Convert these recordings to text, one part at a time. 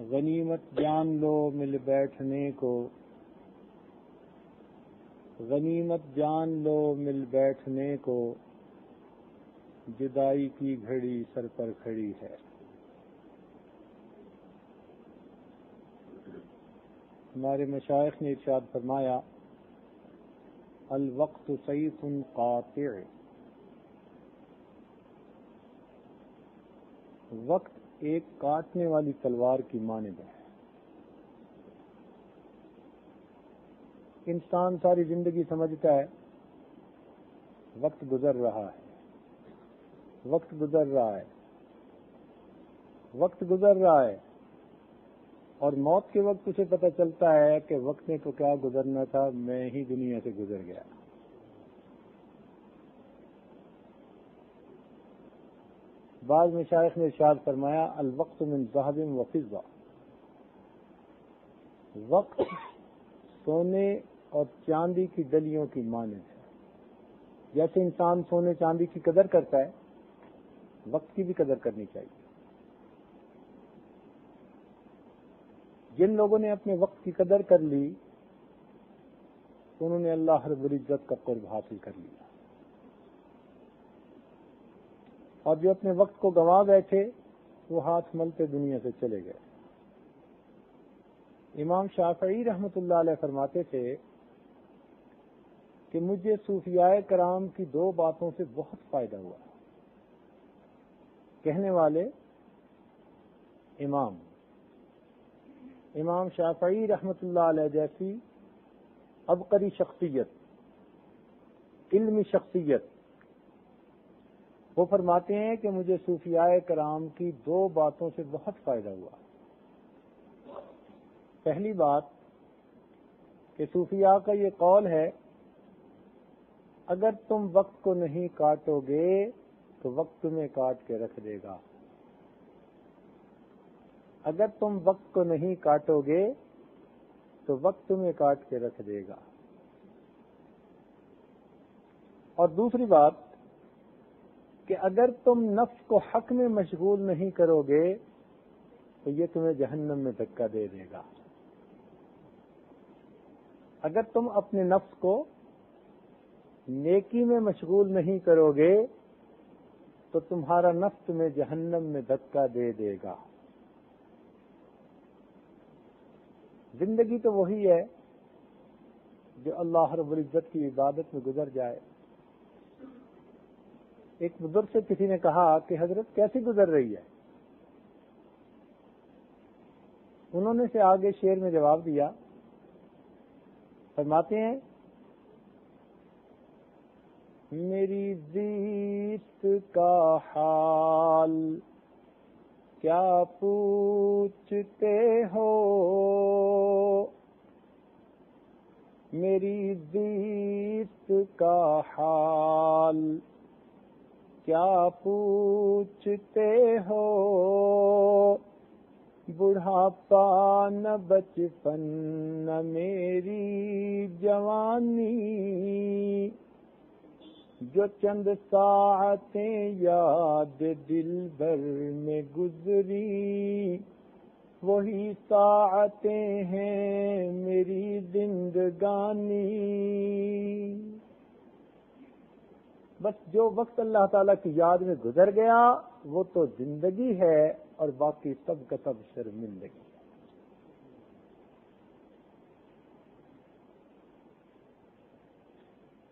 गनीमत जान लो मिल बैठने को। गनीमत जान लो मिल बैठने को। जुदाई की घड़ी सर पर खड़ी है। हमारे मशाइ ने इर्शाद फरमाया अल वक्त सईफुन काति। वक्त एक काटने वाली तलवार की मानद है। इंसान सारी ज़िंदगी समझता है, वक्त गुजर रहा है। वक्त गुजर रहा है। वक्त गुजर रहा है। और मौत के वक्त उसे पता चलता है कि वक्त ने तो क्या गुजरना था, मैं ही दुनिया से गुजर गया। बाद में शायख ने इशाद फरमाया अल वक्त मिन जहाबिन वफिजा वक्त सोने और चांदी की डलियों की मानद है। जैसे इंसान सोने चांदी की कदर करता है, वक्त की भी कदर करनी चाहिए। जिन लोगों ने अपने वक्त की कदर कर ली, उन्होंने अल्लाह रबुल्जत का कुर्ब हासिल कर लिया। और जो अपने वक्त को गंवा बैठे, वो हाथ मलते दुनिया से चले गए। इमाम शाफी रहमत फरमाते थे कि मुझे सूफियाए कराम की दो बातों से बहुत फ़ायदा हुआ। कहने वाले, इमाम। इमाम शाफी रहमतुल्लाह जैसी अबकरी शख्सियत, इल्मी शख्सियत वो फरमाते हैं कि मुझे सूफियाए कराम की दो बातों से बहुत फ़ायदा हुआ। पहली बात कि सूफिया का ये कौल है, अगर तुम वक्त को नहीं काटोगे तो वक्त तुम्हें काट के रख देगा। अगर तुम वक्त को नहीं काटोगे तो वक्त तुम्हें काट के रख देगा। और दूसरी बात कि अगर तुम नफ्स को हक में मशगूल नहीं करोगे तो ये तुम्हें जहन्नम में धक्का दे देगा। अगर तुम अपने नफ्स को नेकी में मशगूल नहीं करोगे तो तुम्हारा नफ्स तुम्हें जहन्नम में धक्का दे देगा। ज़िंदगी तो वही है जो अल्लाह रबुल्जत की इबादत में गुजर जाए। एक बुज़ुर्ग से किसी ने कहा कि हज़रत कैसी गुजर रही है? उन्होंने से आगे शेर में जवाब दिया, फरमाते हैं, मेरी जीत का हाल क्या पूछते हो? मेरी जीत का हाल क्या पूछते हो? बुढ़ापा न बचपन, न मेरी जवानी। जो चंद सातें याद दिल भर में गुजरी, वही सातें हैं मेरी जिंदगानी। बस जो वक्त अल्लाह ताला की याद में गुजर गया, वो तो ज़िंदगी है और बाकी सब का सब शर्मिंदगी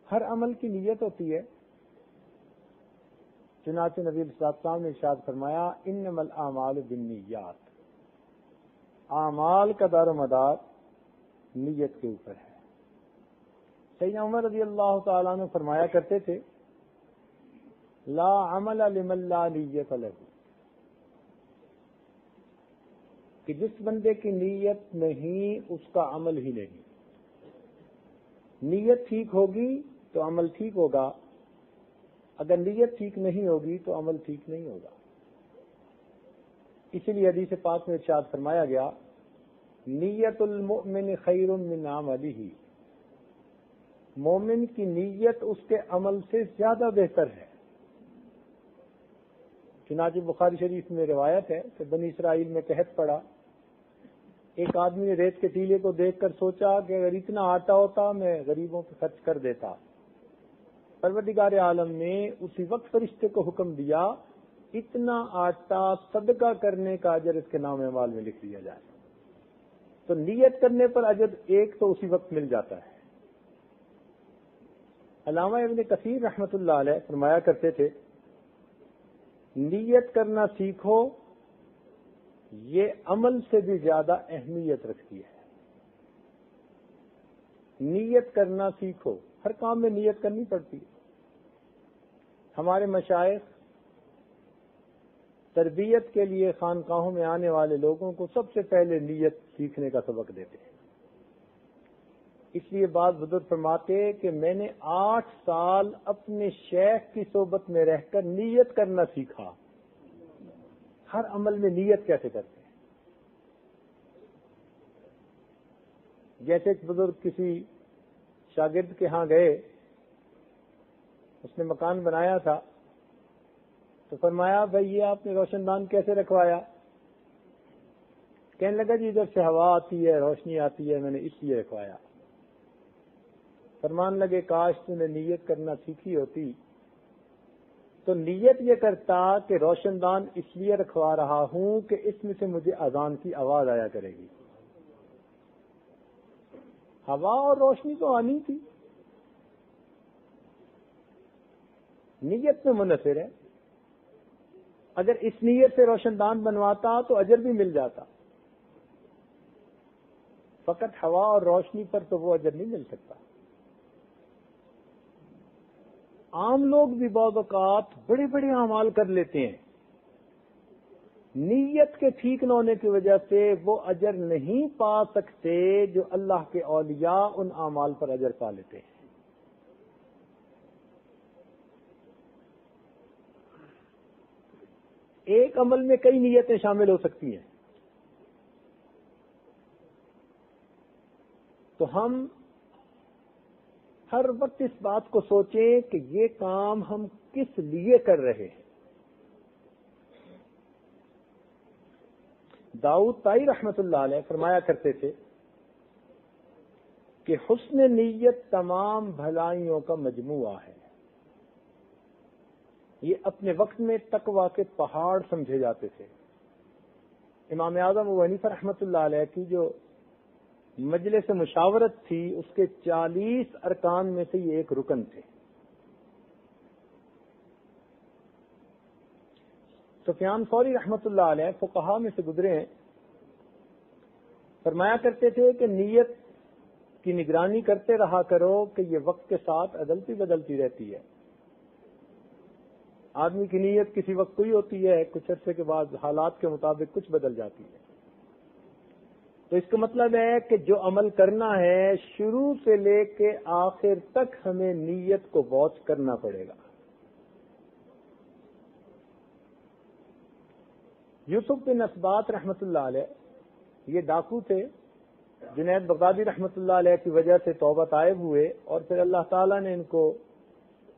हर अमल की नीयत होती है। चुनाचे नबी साहब ने इर्शाद फरमाया इन नमल आमाल बिन्नीयात। आमाल का दारो मदार नीयत के ऊपर है। सही उमर रज़ी अल्लाह तला फरमाया करते थे ला अमल लिमल्ला नीयत लहू कि जिस बंदे की नीयत नहीं, उसका अमल ही नहीं। नीयत ठीक होगी तो अमल ठीक होगा। अगर नीयत ठीक नहीं होगी तो अमल ठीक नहीं होगा। इसीलिए हदीस पाक में इर्शाद फरमाया गया, नीयतुल मोमिन खैर मिन अमली ही मोमिन की नीयत उसके अमल से ज़्यादा बेहतर है। चुनाची बुखारी शरीफ में रिवायत है कि बनी इसराइल में कहत पड़ा, एक आदमी ने रेत के टीले को देखकर सोचा कि अगर इतना आटा होता, मैं गरीबों पर खर्च कर देता। परवरदिगार आलम ने उसी वक्त फरिश्ते को हुक्म दिया, इतना आटा सदका करने का अजर इसके नाम अमाल में लिख दिया जाए। तो नियत करने पर अजर एक तो उसी वक्त मिल जाता है। अलामा इबन कसीर अलैह फरमाया करते थे नियत करना सीखो, ये अमल से भी ज़्यादा अहमियत रखती है। नीयत करना सीखो, हर काम में नीयत करनी पड़ती है। हमारे मशाइ तरबियत के लिए खानकाहों में आने वाले लोगों को सबसे पहले नीयत सीखने का सबक देते हैं। इसलिए बात बुज़ुर्ग फरमाते कि मैंने आठ साल अपने शेख की सोबत में रहकर नीयत करना सीखा। हर अमल में नीयत कैसे करते हैं? जैसे बुज़ुर्ग किसी शागिर्द के यहाँ गए, उसने मकान बनाया था तो फरमाया, भाई, ये आपने रोशनदान कैसे रखवाया? कहने लगा, जी, इधर से हवा आती है, रोशनी आती है, मैंने इसलिए रखवाया। फरमान लगे, काश तूने नीयत करना सीखी होती। तो नीयत ये करता कि रोशनदान इसलिए रखवा रहा हूँ कि इसमें से मुझे अजान की आवाज़ आया करेगी। हवा और रोशनी तो आनी थी। नीयत में मुनसर है। अगर इस नीयत से रोशनदान बनवाता तो अजर भी मिल जाता। फकत हवा और रोशनी पर तो वो अजर नहीं मिल सकता। आम लोग भी बहुत बड़े बड़े अमाल कर लेते हैं। नीयत के ठीक न होने की वजह से वो अजर नहीं पा सकते जो अल्लाह के औलिया उन अमाल पर अजर पा लेते हैं। एक अमल में कई नीयतें शामिल हो सकती हैं। तो हम हर वक्त इस बात को सोचें कि ये काम हम किस लिए कर रहे हैं। दाऊद ताई रहमतुल्लाह फरमाया करते थे कि हुस्न नीयत तमाम भलाइयों का मजमुआ है। ये अपने वक्त में तकवा के पहाड़ समझे जाते थे। इमाम आज़म वनीफा रहमतुल्लाह की जो मजले से मुशावरत थी, उसके चालीस अरकान में से ये एक रुकन थे। सुफियान फौरी रहमत फुकहा में से गुजरे हैं। फरमाया करते थे कि नीयत की निगरानी करते रहा करो कि ये वक्त के साथ अदलती बदलती रहती है। आदमी की नीयत किसी वक्त कोई होती है, कुछ अर्से के बाद हालात के मुताबिक कुछ बदल जाती है। तो इसका मतलब है कि जो अमल करना है, शुरू से लेके आखिर तक हमें नीयत को वॉच करना पड़ेगा। यूसुफ बिन असबात रहमत ये डाकू थे, जुनेद बगदादी रहमत की वजह से तोबा तायब हुए और फिर अल्लाह ताला ने इनको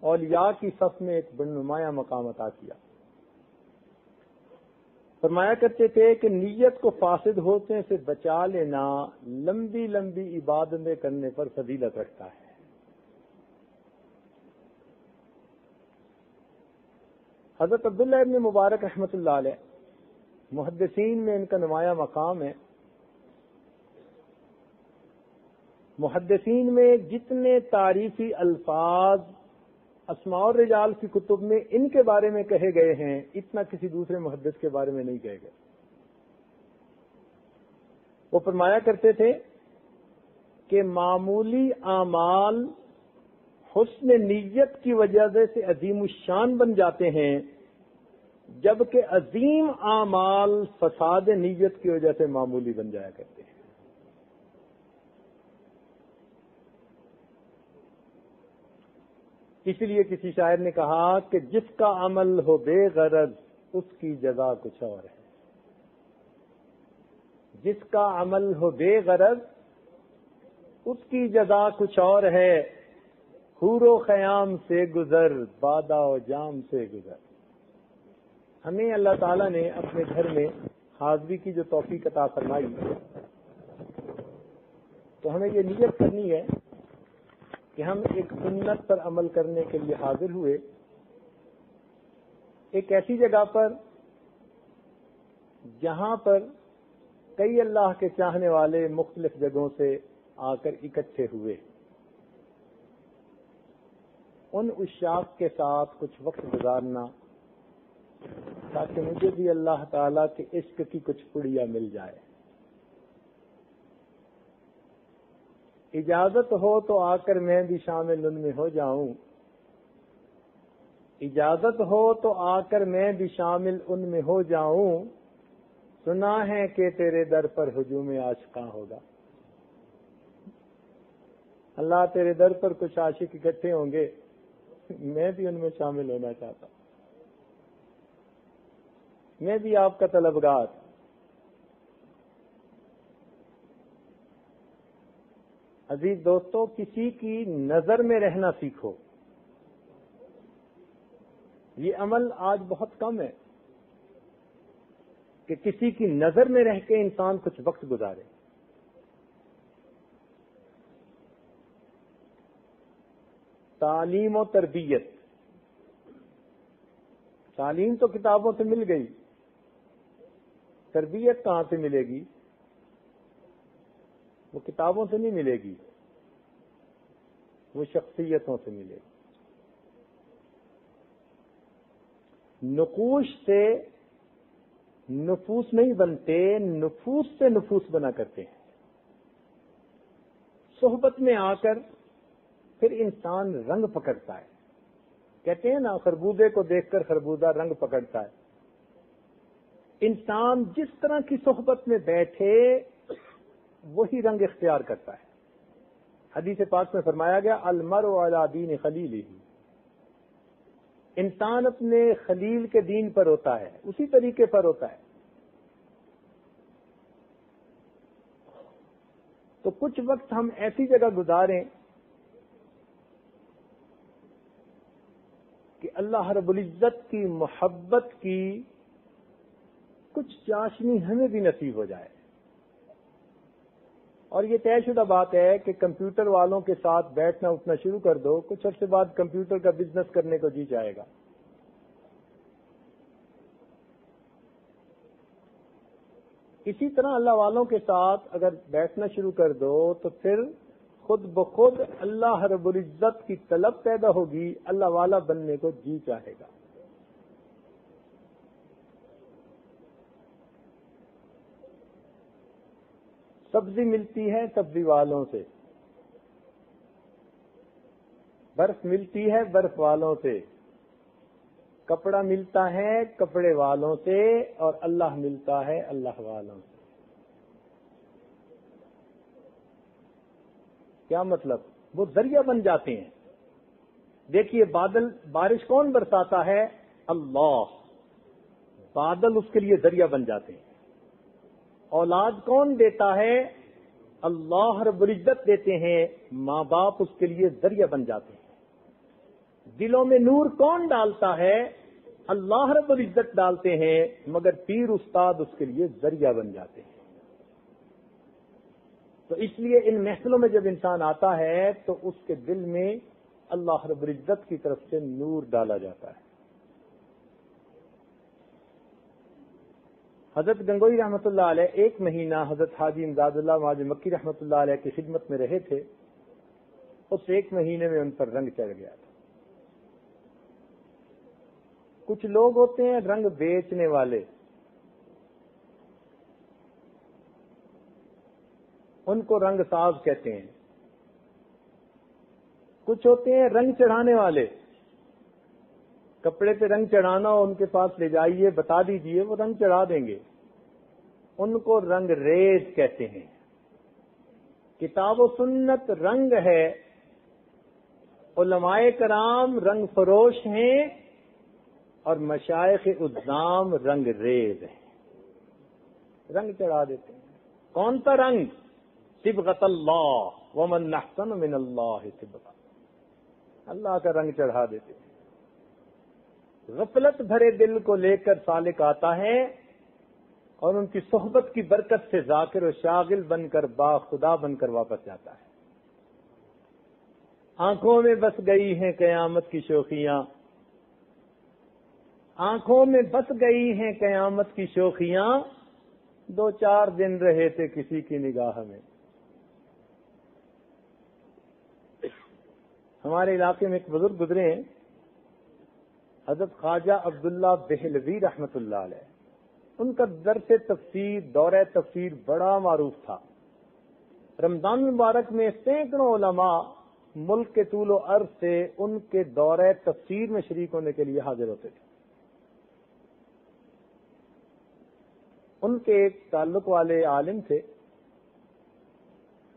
औलिया की सफ में एक बननुमाया मकाम अता किया। फरमाया करते थे कि नीयत को फासिद होने से बचा लेना लंबी लंबी इबादतें करने पर फजीलत रखता है। हज़रत अब्दुल्ला इबन मुबारक रहमत मुहदसिन में इनका नुमाया मकाम है। मुहदसिन में जितने तारीफी अल्फाज असमाउर रिजाल की कुतुब में इनके बारे में कहे गए हैं, इतना किसी दूसरे मुहदस के बारे में नहीं कहे गए। वो फरमाया करते थे कि मामूली आमाल हुस्न नीयत की वजह से अजीम शान बन जाते हैं, जबकि अजीम आमाल फसाद नीयत की वजह से मामूली बन करते हैं इसलिए किसी शायर ने कहा कि जिसका अमल हो बेगरज, उसकी जगह कुछ और है। जिसका अमल हो बेगरज, उसकी जजा कुछ और है। हूरो ख्याम से गुजर, बादा जाम से गुजर। हमें अल्लाह ताला ने अपने घर में हाजरी की जो तोफ़ी कता फरमाई तो हमें ये नियत करनी है कि हम एक सुन्नत पर अमल करने के लिए हाजिर हुए। एक ऐसी जगह पर जहाँ पर कई अल्लाह के चाहने वाले मुख्तलिफ़ जगहों से आकर इकट्ठे हुए। उन उशाक के साथ कुछ वक्त गुजारना, ताकि मुझे भी अल्लाह ताला के इश्क की कुछ पुड़िया मिल जाए। इजाज़त हो तो आकर मैं भी शामिल उनमें हो जाऊँ। इजाज़त हो तो आकर मैं भी शामिल उनमें हो जाऊँ। सुना है कि तेरे दर पर हजूम आशका होगा। अल्लाह तेरे दर पर कुछ आशिक इकट्ठे होंगे। मैं भी उनमें शामिल होना चाहता मैं भी आपका तलबगार। अज़ीज़ दोस्तों, किसी की नज़र में रहना सीखो। ये अमल आज बहुत कम है कि किसी की नज़र में रह के इंसान कुछ वक्त गुजारे। तालीम और तरबियत। तालीम तो किताबों से मिल गई। तरबियत कहाँ से मिलेगी? वो किताबों से नहीं मिलेगी, वो शख्सियतों से मिलेगी। नकूश से नफूस नहीं बनते, नफूस से नफूस बना करते हैं। सोहबत में आकर फिर इंसान रंग पकड़ता है। कहते हैं ना, खरबूजे को देखकर खरबूजा रंग पकड़ता है। इंसान जिस तरह की सोहबत में बैठे वही रंग इख्तियार करता है। हदीस पाक में फरमाया गया, अलमर वाला दीन खलील ही इंसान अपने खलील के दीन पर होता है, उसी तरीके पर होता है। तो कुछ वक्त हम ऐसी जगह गुजारें कि अल्लाह रबुल्जत की मोहब्बत की कुछ चाशनी हमें भी नसीब हो जाए। और ये तयशुदा बात है कि कंप्यूटर वालों के साथ बैठना उठना शुरू कर दो, कुछ अर्से बाद कंप्यूटर का बिज़नेस करने को जी जाएगा। इसी तरह अल्लाह वालों के साथ अगर बैठना शुरू कर दो तो फिर खुद ब खुद अल्लाह रबुल्जत की तलब पैदा होगी, अल्लाह वाला बनने को जी चाहेगा। सब्ज़ी मिलती है सब्ज़ी वालों से। बर्फ़ मिलती है बर्फ़ वालों से। कपड़ा मिलता है कपड़े वालों से और अल्लाह मिलता है अल्लाह वालों से। क्या मतलब? वो ज़रिया बन जाते हैं। देखिए, बादल, बारिश कौन बरसाता है? अल्लाह। बादल उसके लिए ज़रिया बन जाते हैं। औलाद कौन देता है? अल्लाह रबुल्जत देते हैं माँ बाप उसके लिए ज़रिया बन जाते हैं। दिलों में नूर कौन डालता है? अल्लाह रबुल्जत डालते हैं, मगर पीर उस्ताद उसके लिए ज़रिया बन जाते हैं। तो इसलिए इन महफिलों में जब इंसान आता है तो उसके दिल में अल्लाह रबुल्जत की तरफ़ से नूर डाला जाता है। हज़रत गंगोई रहमत एक महीना हज़रत हाजी इमदादुल्ला माज मक्की रहमत की खिदमत में रहे थे। उस एक महीने में उन पर रंग चढ़ गया था। कुछ लोग होते हैं रंग बेचने वाले। उनको रंग साज कहते हैं। कुछ होते हैं रंग चढ़ाने वाले। कपड़े पे रंग चढ़ाना हो उनके पास ले जाइए, बता दीजिए, वो रंग चढ़ा देंगे। उनको रंग रेज कहते हैं। किताब सुन्नत रंग है। उलमाए कराम रंग फरोश हैं और मशाइ उद्दाम रंग रेज है। रंग चढ़ा देते हैं। कौन सा रंग? सिबगत अल्लाह वमन नहसन मिन अल्लाह अल्लाह का रंग चढ़ा देते हैं। गफलत भरे दिल को लेकर सालिक आता है और उनकी सोहबत की बरकत से जाकिर और शागिल बनकर बा खुदा बनकर वापस जाता है। आँखों में बस गई हैं कयामत की शोखियाँ। आँखों में बस गई हैं कयामत की शोखियाँ। दो चार दिन रहे थे किसी की निगाह में। हमारे इलाके में एक बुज़ुर्ग गुजरे हैं। हज़रत ख्वाजा अब्दुल्ला बेहलवी रहमत उनका दरस तफसीर, दौर तफसीर बड़ा मारूफ था। रमज़ान मुबारक में सैकड़ों उलमा मुल्क के तूलो अर्ज़ से उनके दौर तफसीर में शरीक होने के लिए हाजिर होते थे। उनके एक ताल्लुक वाले आलिम थे।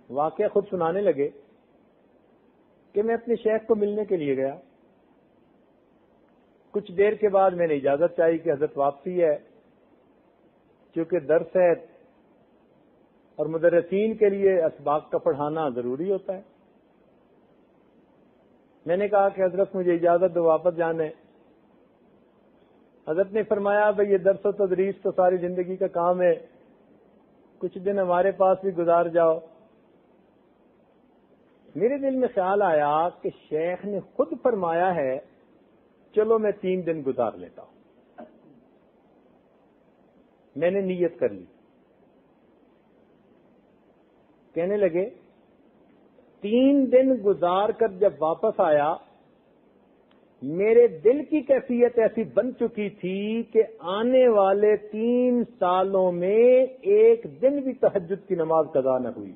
वाक्य खुद सुनाने लगे कि मैं अपने शेख को मिलने के लिए गया। कुछ देर के बाद मैंने इजाज़त चाहिए कि हज़रत वापसी है, क्योंकि दर्स है और मुदरसिन के लिए इसबाक का पढ़ाना ज़रूरी होता है। मैंने कहा कि हज़रत मुझे इजाज़त दो, वापस जाने। हज़रत ने फरमाया, भाई, ये दरस तदरीस तो सारी ज़िंदगी का काम है। कुछ दिन हमारे पास भी गुजार जाओ। मेरे दिल में ख्याल आया कि शेख ने खुद फरमाया है चलो मैं तीन दिन गुजार लेता हूँ। मैंने नीयत कर ली। कहने लगे, तीन दिन गुजार कर जब वापस आया, मेरे दिल की कैफियत ऐसी बन चुकी थी कि आने वाले तीन सालों में एक दिन भी तहजद की नमाज़ कदा न हुई।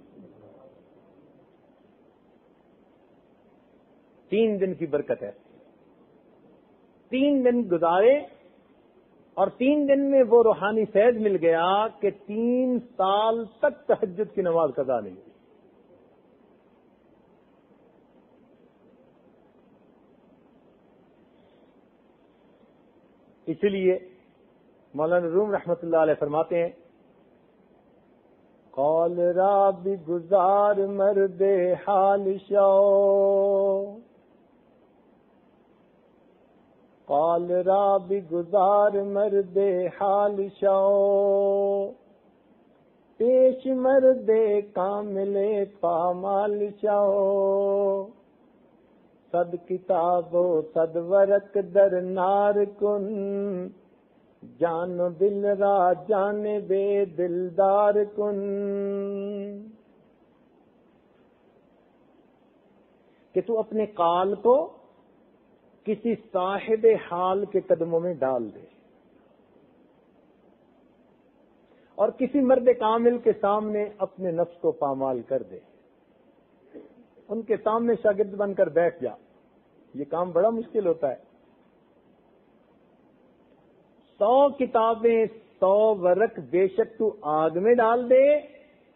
तीन दिन की बरकत है। तीन दिन गुजारे और तीन दिन में वो रूहानी फैज मिल गया कि तीन साल तक तहजद की नमाज़ कदा नहीं इसलिए मौलाना रूम रहमत फरमाते हैं, कौल राबी गुजार मर्दे हाल शो। काल भी गुजार मर्दे हाल शो पेश मर्दे कामिले पामाल शो सद किताबो, सद वरक दर नार कुन। जानो दिल रा जाने बे दिलदार कुन। कि तू अपने काल को किसी साहिब हाल के कदमों में डाल दे। और किसी मर्द कामिल के सामने अपने नफ्स को पामाल कर दे। उनके सामने शागिर्द बनकर बैठ जा। ये काम बड़ा मुश्किल होता है। सौ किताबें, सौ वर्क बेशक तू आग में डाल दे,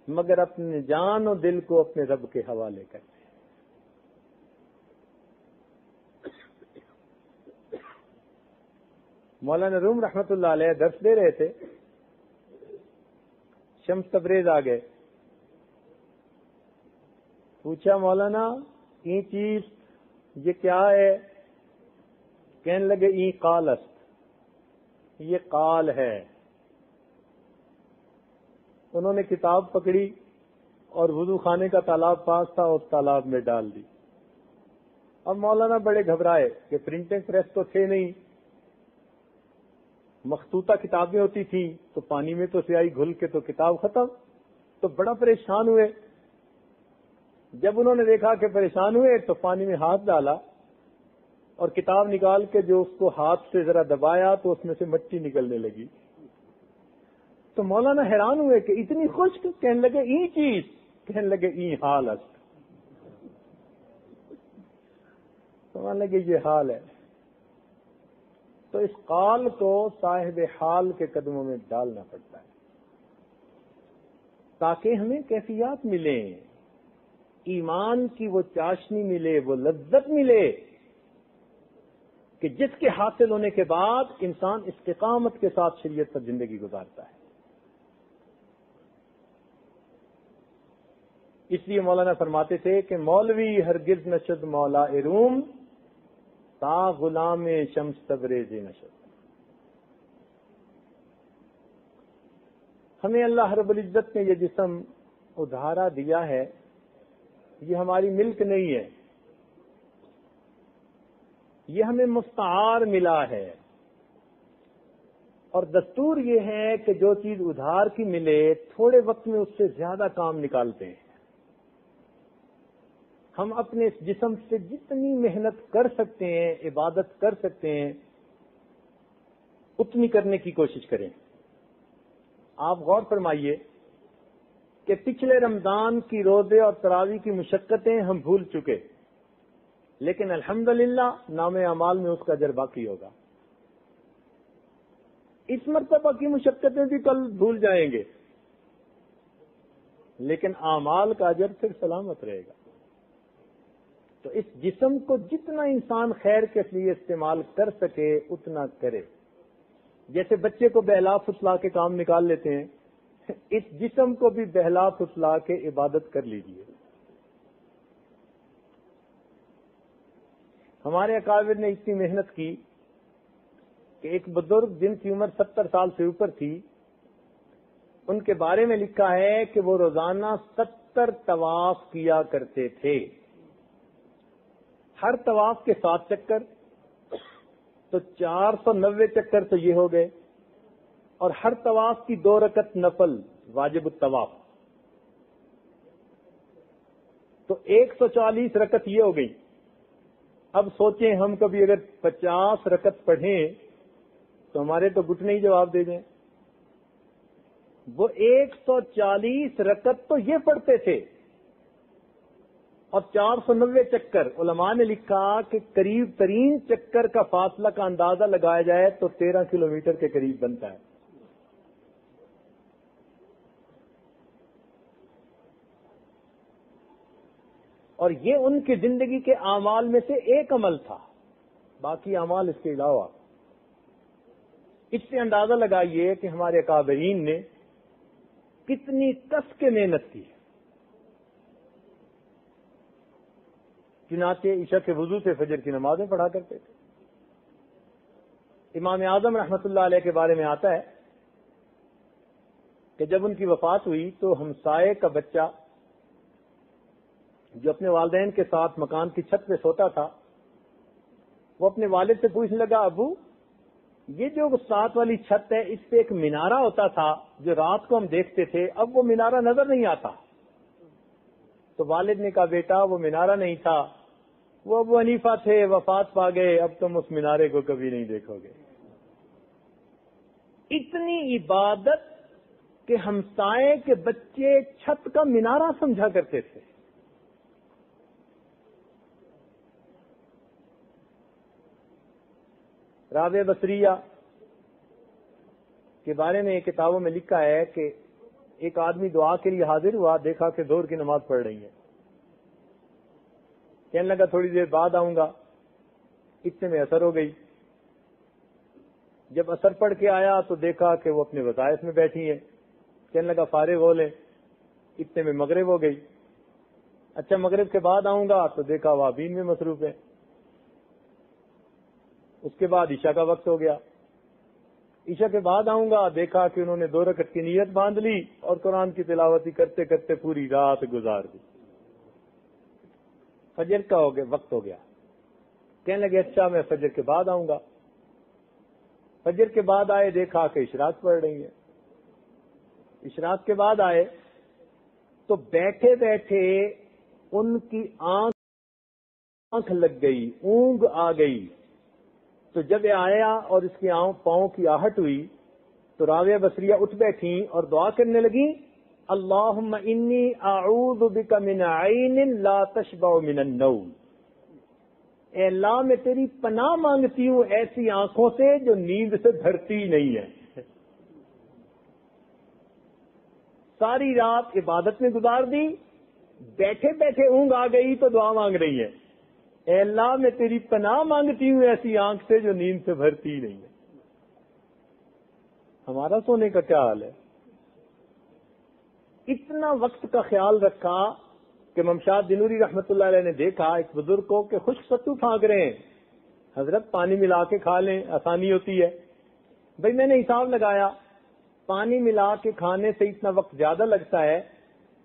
मगर अपने जान और दिल को अपने रब के हवाले कर मौलाना रूम अलैह दर्श दे रहे थे। शम्स तबरेज आ गए। पूछा, मौलाना ये चीज़, ये क्या है? कहने लगे, ई कालस्त। ये काल है। उन्होंने किताब पकड़ी और वज़ू खाने का तालाब पास था उस तालाब में डाल दी। अब मौलाना बड़े घबराए कि प्रिंटिंग प्रेस तो थे नहीं। मखतूता किताबें होती थी तो पानी में तो स्याही घुल के तो किताब खत्म। तो बड़ा परेशान हुए। जब उन्होंने देखा कि परेशान हुए तो पानी में हाथ डाला और किताब निकाल के जो उसको हाथ से जरा दबाया तो उसमें से मट्टी निकलने लगी। तो मौलाना हैरान हुए कि इतनी खुश कहने लगे, ई चीज़। कहने लगे, ई हाल अस्त। तो मान लगे, ये हाल है। तो इस काल को साहिब हाल के कदमों में डालना पड़ता है। ताकि हमें कैफियत मिले, ईमान की वो चाशनी मिले, वो लज्जत मिले कि जिसके हासिल होने के बाद इंसान इस्तेकामत के साथ शरीयत पर ज़िंदगी गुजारता है। इसलिए मौलाना फरमाते थे कि मौलवी हरगिज नशद मौला एरूम ता गुलाम शम्स तबरेज नशद हमें अल्लाह इज़्ज़त ने यह जिसम उधारा दिया है, ये हमारी मिल्क नहीं है। ये हमें मुस्तार मिला है। और दस्तूर ये है कि जो चीज़ उधार की मिले, थोड़े वक्त में उससे ज़्यादा काम निकालते हैं। हम अपने इस जिसम से जितनी मेहनत कर सकते हैं, इबादत कर सकते हैं, उतनी करने की कोशिश करें। आप गौर फरमाइए कि पिछले रमज़ान की रोज़े और तरावी की मुशक्कतें हम भूल चुके, लेकिन अल्हम्दुलिल्लाह नाम अमाल में उसका जर बाकी होगा। इस मरतबा की मुशक्कतें भी कल भूल जाएँगे, लेकिन अमाल का अजर फिर सलामत रहेगा। तो इस जिसम को जितना इंसान खैर के लिए इस्तेमाल कर सके, उतना करे। जैसे बच्चे को बहला फुसला के काम निकाल लेते हैं, इस जिसम को भी बहला फुसला के इबादत कर लीजिए। हमारे अकाबिर ने इतनी मेहनत की कि एक बुज़ुर्ग जिनकी उम्र सत्तर साल से ऊपर थी, उनके बारे में लिखा है कि वो रोज़ाना सत्तर तवाफ किया करते थे। हर तवाफ के सात चक्कर तो चार सौ नब्बे चक्कर तो ये हो गए। और हर तवाफ की दो रकत नफल वाजिब तवाफ तो एक सौ चालीस रकत ये हो गई। अब सोचें हम कभी अगर पचास रकत पढ़ें तो हमारे तो घुटने ही जवाब दे दें। वो 140 रकत तो ये पढ़ते थे। और 490 चक्कर, उलमा ने लिखा कि करीब तरीन चक्कर का फासला का अंदाज़ा लगाया जाए तो 13 किलोमीटर के करीब बनता है। और ये उनकी ज़िंदगी के अमाल में से एक अमल था। बाकी अमाल इसके अलावा। इससे अंदाज़ा लगाइए कि हमारे काबरीन ने कितनी कस के मेहनत की। चुनाचे ईशा के वज़ू से फजर की नमाजें पढ़ा करते थे। इमाम आज़म रहमतुल्लाह के बारे में आता है कि जब उनकी वफात हुई तो हमसाए का बच्चा, जो अपने वालदेन के साथ मकान की छत पे सोता था, वो अपने वालिद से पूछने लगा, अबू, ये जो साथ वाली छत है, इस पे एक मीनारा होता था जो रात को हम देखते थे, अब वो मीनारा नज़र नहीं आता। तो वालिद ने कहा, बेटा, वो मीनारा नहीं था वो हनीफा थे, वफात पा गए, अब तुम उस मीनारे को कभी नहीं देखोगे। इतनी इबादत के हमसाए के बच्चे छत का मीनारा समझा करते थे। राब बसरिया के बारे में किताबों में लिखा है कि एक आदमी दुआ के लिए हाजिर हुआ, देखा कि दौर की नमाज़ पढ़ रही है। कहने लगा, थोड़ी देर बाद आऊँगा। इतने में असर हो गई। जब असर पड़ के आया तो देखा कि वो अपने वसायफ में बैठी है। कहने लगा फारे हो ले। इतने में मगरब हो गई। अच्छा मगरब के बाद आऊँगा? तो देखा वाबीन में मसरूफ है। उसके बाद ईशा का वक्त हो गया। ईशा के बाद आऊँगा, देखा कि उन्होंने दो रकत की नीयत बाँध ली और कुरान की तिलावती करते करते पूरी रात गुजार दी। फजर का हो गया, वक्त हो गया। कहने लगे अच्छा मैं फजर के बाद आऊँगा। फजर के बाद आए, देखा कि इशराक पड़ रही है। इशराक के बाद आए तो बैठे बैठे उनकी आँख आँख लग गई, ऊंग आ गई। तो जब आया और इसकी पाओं की आहट हुई तो राविया बसरिया उठ बैठी और दुआ करने लगी अल्लाह इन्नी आऊद बिका मिन आइन ला तशबा मिन नौम अल्लाह मैं तेरी पनाह मांगती हूँ ऐसी आँखों से जो नींद से धरती नहीं है। सारी रात इबादत में गुजार दी बैठे बैठे ऊंग आ गई तो दुआ मांग रही है। अल्लाह मैं तेरी पनाह मांगती हूँ ऐसी आँख से जो नींद से भरती नहीं है। हमारा सोने का क्या हाल है? इतना वक्त का ख्याल रखा कि ममशाद दिनूरी रहमत ने देखा, एक बुज़ुर्ग को कि खुश सत्तू फांक रहे हैं। हज़रत पानी मिला के खा लें, आसानी होती है। भाई, मैंने हिसाब लगाया, पानी मिला के खाने से इतना वक्त ज़्यादा लगता है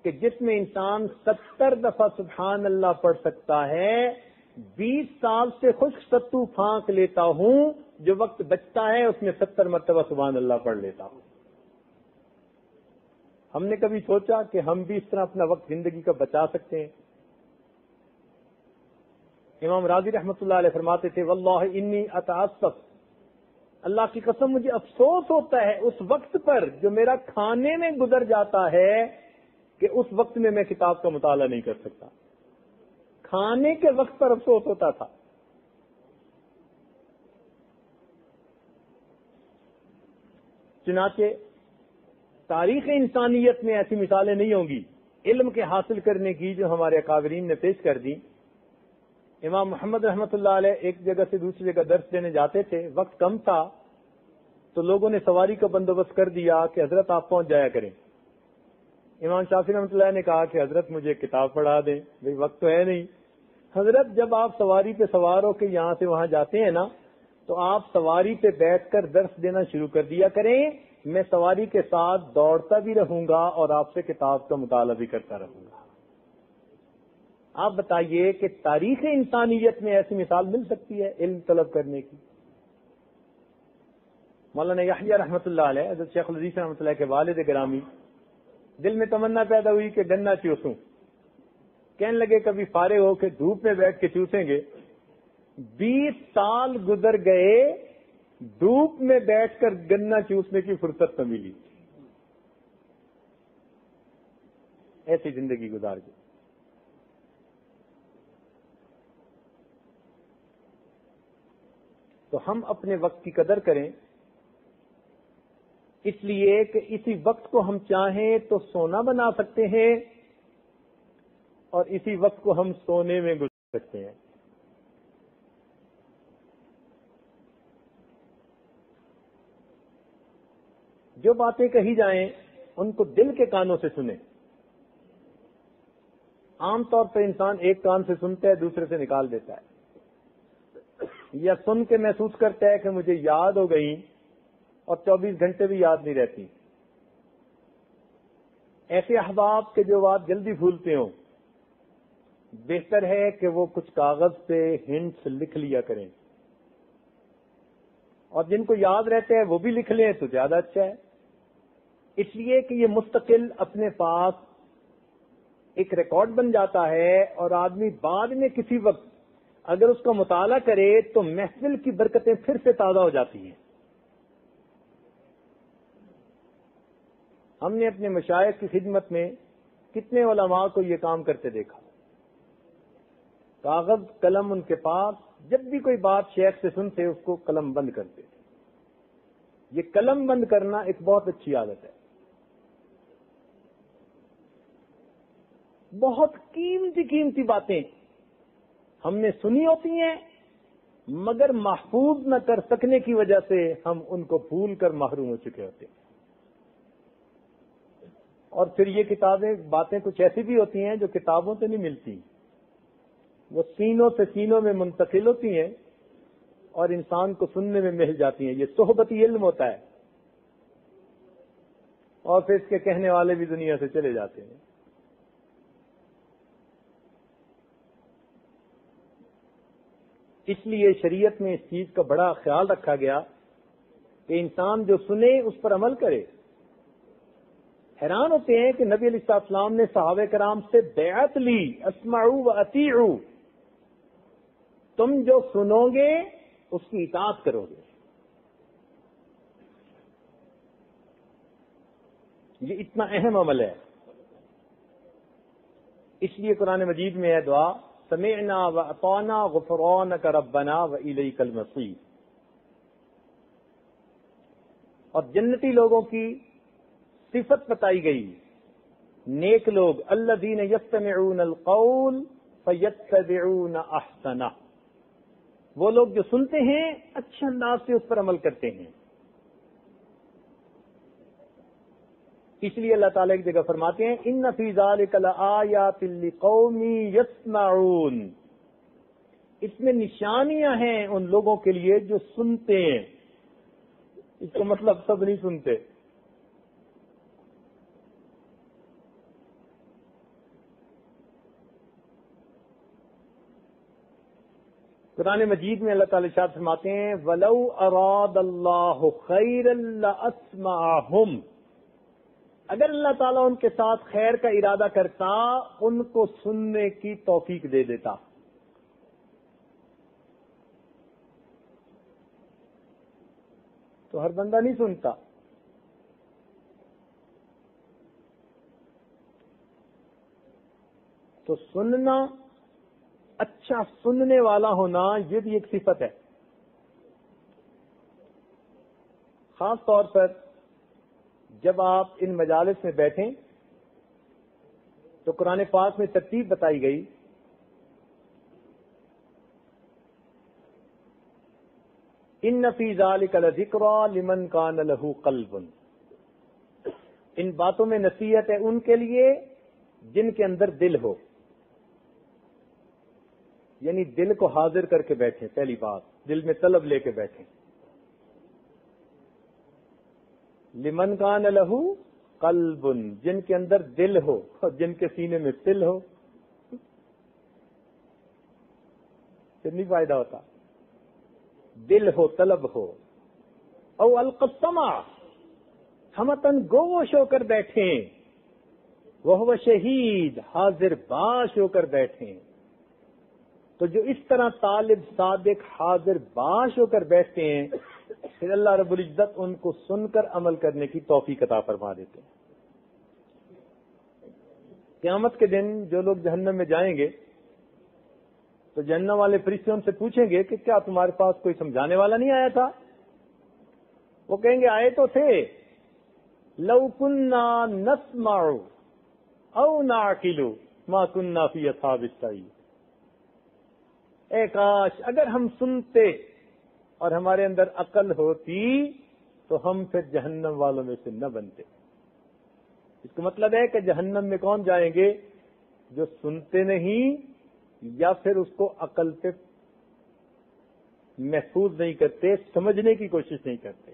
कि जिसमें इंसान सत्तर दफ़ा सुबहान अल्लाह पढ़ सकता है, बीस साल से खुश्क सत्तू फांक लेता हूँ, जो वक्त बचता है, उसमें सत्तर मरतबा सुबहान अल्लाह पढ़ लेता हूँ। हमने कभी सोचा कि हम भी इस तरह अपना वक्त ज़िंदगी का बचा सकते हैं? इमाम राज़ी रहमत फरमाते थे, वल्लाह इन्नी अतासफ अल्लाह की कसम, मुझे अफसोस होता है उस वक्त पर जो मेरा खाने में गुजर जाता है कि उस वक्त में मैं किताब का मुताला नहीं कर सकता। खाने के वक्त पर अफसोस होता था। चुनाचे तारीख इंसानियत में ऐसी मिसालें नहीं होंगी। इल्म के हासिल करने की जो हमारे अकाबरीन ने पेश कर दी। इमाम मोहम्मद रहमत एक जगह से दूसरी जगह दर्श देने जाते थे। वक्त कम था तो लोगों ने सवारी का बंदोबस्त कर दिया कि हज़रत आप पहुँच जाया करें। इमाम शाफी रहमत ने कहा कि हज़रत मुझे किताब पढ़ा दें। भाई, वक्त तो है नहीं। हज़रत, जब आप सवारी पे सवार होकर यहाँ से वहाँ जाते हैं ना तो आप सवारी पे बैठकर दर्श देना शुरू कर दिया करें। मैं सवारी के साथ दौड़ता भी रहूँगा और आपसे किताब का मुताला भी करता रहूँगा। आप बताइए कि तारीख इंसानियत में ऐसी मिसाल मिल सकती है इल्म तलब करने की? मौलाना याहिया रहमत शेख लजीज रहमत के वालिद ग्रामी, दिल में तमन्ना पैदा हुई कि गन्ना चूसूं। कहने लगे, कभी फारे हो धूप में बैठ के चूसेंगे? बीस साल गुजर गए धूप में बैठकर गन्ना चूसने की फुर्सत न मिली। ऐसी ज़िंदगी गुजार गई तो हम अपने वक्त की कदर करें। इसलिए कि इसी वक्त को हम चाहें तो सोना बना सकते हैं और इसी वक्त को हम सोने में गुजर सकते हैं। जो बातें कही जाएँ, उनको दिल के कानों से सुने। आमतौर पर इंसान एक कान से सुनता है, दूसरे से निकाल देता है। या सुन के महसूस करता है कि मुझे याद हो गई और 24 घंटे भी याद नहीं रहती। ऐसे अहबाब के जो बात जल्दी भूलते हो, बेहतर है कि वो कुछ कागज़ पे हिंट्स लिख लिया करें। और जिनको याद रहते हैं, वो भी लिख लें तो ज़्यादा अच्छा है। इसलिए कि ये मुस्तकिल अपने पास एक रिकॉर्ड बन जाता है और आदमी बाद में किसी वक्त अगर उसका मुताला करे तो महफिल की बरकतें फिर से ताज़ा हो जाती हैं। हमने अपने मशाइ की खिदमत में कितने ओलमा को ये काम करते देखा। कागज़, कलम उनके पास, जब भी कोई बात शेख से सुनते उसको कलम बंद करते। ये कलम बंद करना एक बहुत अच्छी आदत है। बहुत कीमती कीमती बातें हमने सुनी होती हैं, मगर महफूज न कर सकने की वजह से हम उनको भूल कर महरूम हो चुके होते हैं। और फिर ये किताबें, बातें कुछ ऐसी भी होती हैं जो किताबों से नहीं मिलती। वो सीनों से सीनों में मुंतकिल होती हैं और इंसान को सुनने में मिल जाती हैं। ये सोहबती इल्म होता है। और फिर इसके कहने वाले भी दुनिया से चले जाते हैं। इसलिए शरीयत में इस चीज़ का बड़ा ख्याल रखा गया कि इंसान जो सुने, उस पर अमल करे। हैरान होते हैं कि नबी अलीसलाम ने सहावे कराम से बेअत ली, असमाऊ व अतीऊ। तुम जो सुनोगे, उसकी इतात करोगे। ये इतना अहम अमल है। इसलिए कुरान मजीद में है दुआ समेना व अतौना गुफरौन का व इलई कल मसीह और जन्नती लोगों की सिफत बताई गई नेक लोग अल्लादीन यस्तमऊन अलकौल फयत्तबिऊन अहसना वो लोग जो सुनते हैं अच्छे अंदाज से उस पर अमल करते हैं इसलिए अल्लाह ताला एक जगह फरमाते हैं इन यस्माउन इसमें निशानियाँ हैं उन लोगों के लिए जो सुनते हैं। इसका मतलब सब नहीं सुनते। कुरान मजीद में अल्लाह ताला शाद फरमाते हैं वलऊ अराद अल्लाह खैर असमाहुम अगर अल्लाह ताला उनके साथ खैर का इरादा करता, उनको सुनने की तौफीक दे देता। तो हर बंदा नहीं सुनता। तो सुनना अच्छा सुनने वाला होना, ये भी एक सिफत है। खास तौर पर जब आप इन मजालिस में बैठें तो कुरान पाक में तरतीब बताई गई इन नफीजाल जिक्रा लिमन का लहू कल्बन। इन बातों में नसीहत है उनके लिए जिनके अंदर दिल हो। यानी दिल को हाजिर करके बैठे, पहली बात, दिल में तलब लेके बैठे। लिमन कान लहू कलबुन, जिनके अंदर दिल हो, और जिनके सीने में तिल हो। नहीं फ़ायदा होता। दिल हो, तलब हो। और अलकसमा हम तन होकर बैठे। वह शहीद, हाजिर बाश होकर बैठे। तो जो इस तरह तालिब, सादिक, हाजिर, बाश होकर बैठते हैं, फिर अल्लाह रबुल इज़्ज़त उनको सुनकर अमल करने की तोफी कता फरमा देते हैं। क्यामत के दिन जो लोग जहन्नम में जाएँगे तो जहन्नम वाले फरिश्ते उनसे पूछेंगे कि क्या तुम्हारे पास कोई समझाने वाला नहीं आया था? वो कहेंगे, आए तो थे। लवकुन्ना नस्माऊ, औ ना अकिलू मा कुन्ना फ़ी असाबिस्ताई ए काश अगर हम सुनते और हमारे अंदर अकल होती तो हम फिर जहन्नम वालों में से न बनते। इसका मतलब है कि जहन्नम में कौन जाएँगे? जो सुनते नहीं, या फिर उसको अकल पे महफूज नहीं करते, समझने की कोशिश नहीं करते।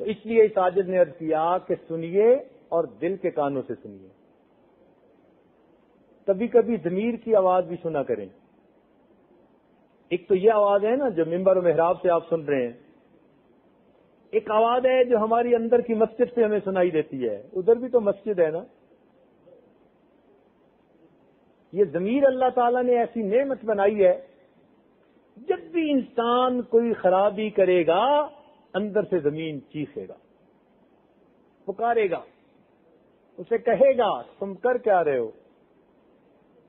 तो इसलिए इस आजिज ने अर्ज़ किया कि सुनिए और दिल के कानों से सुनिए। कभी कभी जमीर की आवाज़ भी सुना करें। एक तो ये आवाज़ है ना, जो मिम्बर मेहराब से आप सुन रहे हैं। एक आवाज़ है जो हमारी अंदर की मस्जिद से हमें सुनाई देती है। उधर भी तो मस्जिद है ना। ये जमीर अल्लाह ताला ने ऐसी नेमत बनाई है, जब भी इंसान कोई खराबी करेगा, अंदर से ज़मीन चीखेगा, पुकारेगा, उसे कहेगा, तुम कर क्या रहे हो?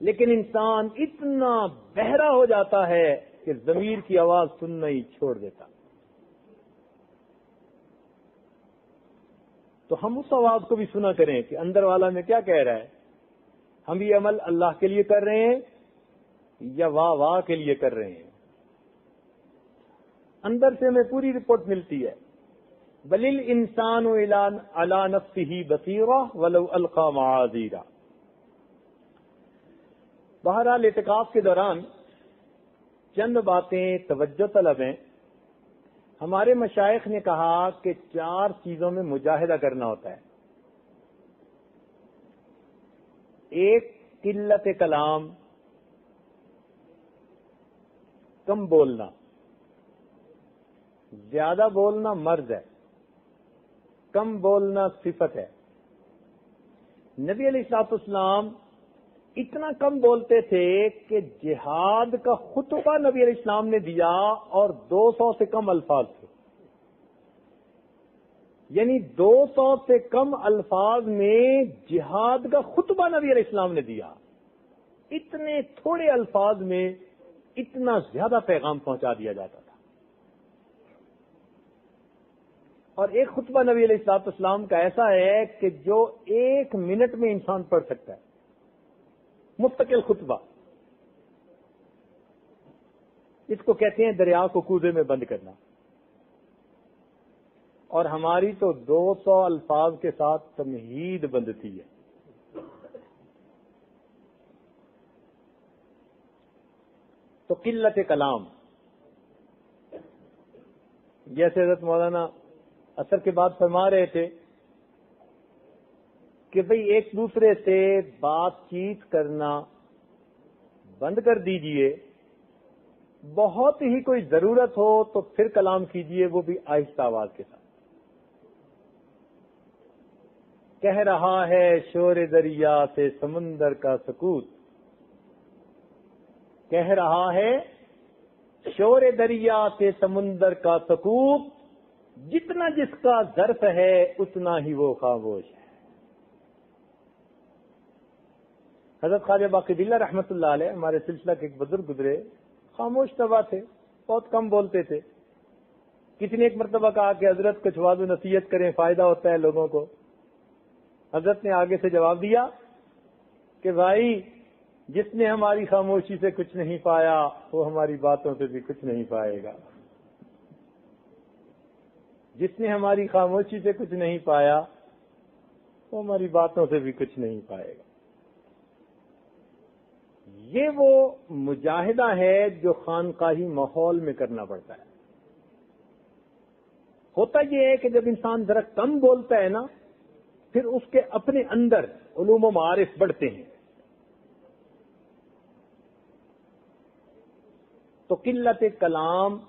लेकिन इंसान इतना बहरा हो जाता है कि जमीर की आवाज़ सुनना ही छोड़ देता। तो हम उस आवाज़ को भी सुना करें कि अंदर वाला में क्या कह रहा है? हम ये अमल अल्लाह के लिए कर रहे हैं या वाह वाह के लिए कर रहे हैं? अंदर से हमें पूरी रिपोर्ट मिलती है। बलिल इंसान अला नफ्सी बसीरा वलो अलका माजीरा बहरहाल इतकाफ के दौरान चंद बातें तवज्जो तलब हैं। हमारे मशाइ ने कहा कि चार चीज़ों में मुजाहिदा करना होता है। एक, किल्लत कलाम, कम बोलना। ज़्यादा बोलना मर्ज है, कम बोलना सिफत है। नबी अली अलीसलाम इतना कम बोलते थे कि जिहाद का खुतबा नबी इस्लाम ने दिया और 200 से कम अल्फाज थे। यानी 200 से कम अल्फाज में जिहाद का खुतबा नबी इस्लाम ने दिया। इतने थोड़े अल्फाज में इतना ज़्यादा पैगाम पहुँचा दिया जाता था। और एक खुतबा नबी इस्लाम का ऐसा है कि जो एक मिनट में इंसान पढ़ सकता है। मुस्तकिल खुतबा। इसको कहते हैं दरिया को कूदे में बंद करना। और हमारी तो 200 अल्फाज के साथ तमहीद बंदती है तो किल्लत कलाम। जैसे हज़रत मौलाना असर के बाद फरमा रहे थे कि भाई एक दूसरे से बातचीत करना बंद कर दीजिए। बहुत ही कोई ज़रूरत हो तो फिर कलाम कीजिए, वो भी आहिस्ता आवाज़ के साथ। कह रहा है शोर दरिया से समुंदर का सकूत। कह रहा है शोर दरिया से समुंदर का सकूत, जितना जिसका जर्फ है, उतना ही वो खामोश है। हज़रत ख्वाजा बाकीबिल्ला रहमत हमारे सिलसिला के एक बुज़ुर्ग गुजरे, खामोश तबा थे, बहुत कम बोलते थे। किसी ने एक मरतबा कहा कि हज़रत, कुछ वादो नसीहत करें, फ़ायदा होता है लोगों को। हज़रत ने आगे से जवाब दिया कि भाई, जिसने हमारी खामोशी से कुछ नहीं पाया, वो हमारी बातों से भी कुछ नहीं पाएगा। जिसने हमारी खामोशी से कुछ नहीं पाया, वो हमारी बातों से भी कुछ नहीं पाएगा। ये वो मुजाहिदा है जो खानकाही माहौल में करना पड़ता है। होता यह है कि जब इंसान जरा कम बोलता है ना, फिर उसके अपने अंदर उलूम मारिफ बढ़ते हैं। तो किल्लत कलाम,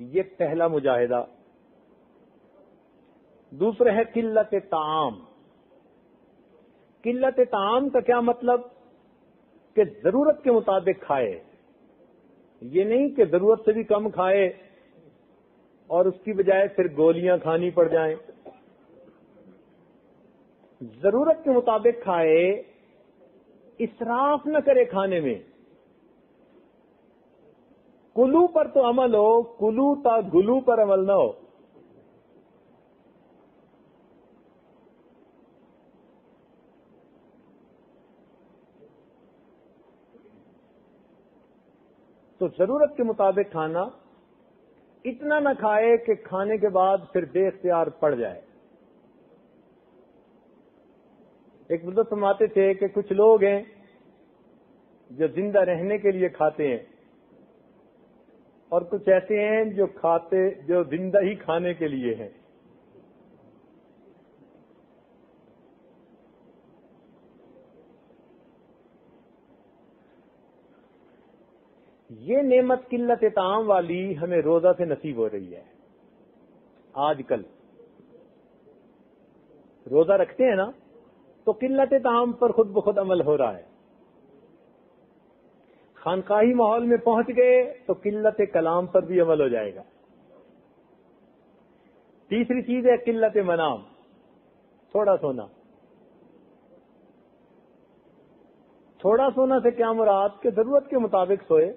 ये पहला मुजाहिदा। दूसरा है किल्लत ताम। किल्लत ताम का क्या मतलब? कि ज़रूरत के मुताबिक खाए। ये नहीं कि ज़रूरत से भी कम खाए और उसकी बजाय फिर गोलियाँ खानी पड़ जाएँ। ज़रूरत के मुताबिक खाए, इसराफ न करे खाने में। कुलू पर तो अमल हो, कुलू ता गुलू पर अमल न हो। तो ज़रूरत के मुताबिक खाना इतना न खाए कि खाने के बाद फिर बेख्तियार पड़ जाए। एक बुज़ुर्ग फरमाते थे कि कुछ लोग हैं जो ज़िंदा रहने के लिए खाते हैं और कुछ ऐसे हैं जो खाते, जो ज़िंदा ही खाने के लिए हैं। ये नेमत किल्लत ताम वाली हमें रोजा से नसीब हो रही है। आजकल। रोजा रखते हैं ना तो किल्लत ताम पर खुद ब खुद अमल हो रहा है। खानकाही माहौल में पहुँच गए तो किल्लत कलाम पर भी अमल हो जाएगा। तीसरी चीज़ है किल्लत मनाम। थोड़ा सोना। थोड़ा सोना से क्या मुराद? के ज़रूरत के मुताबिक सोए।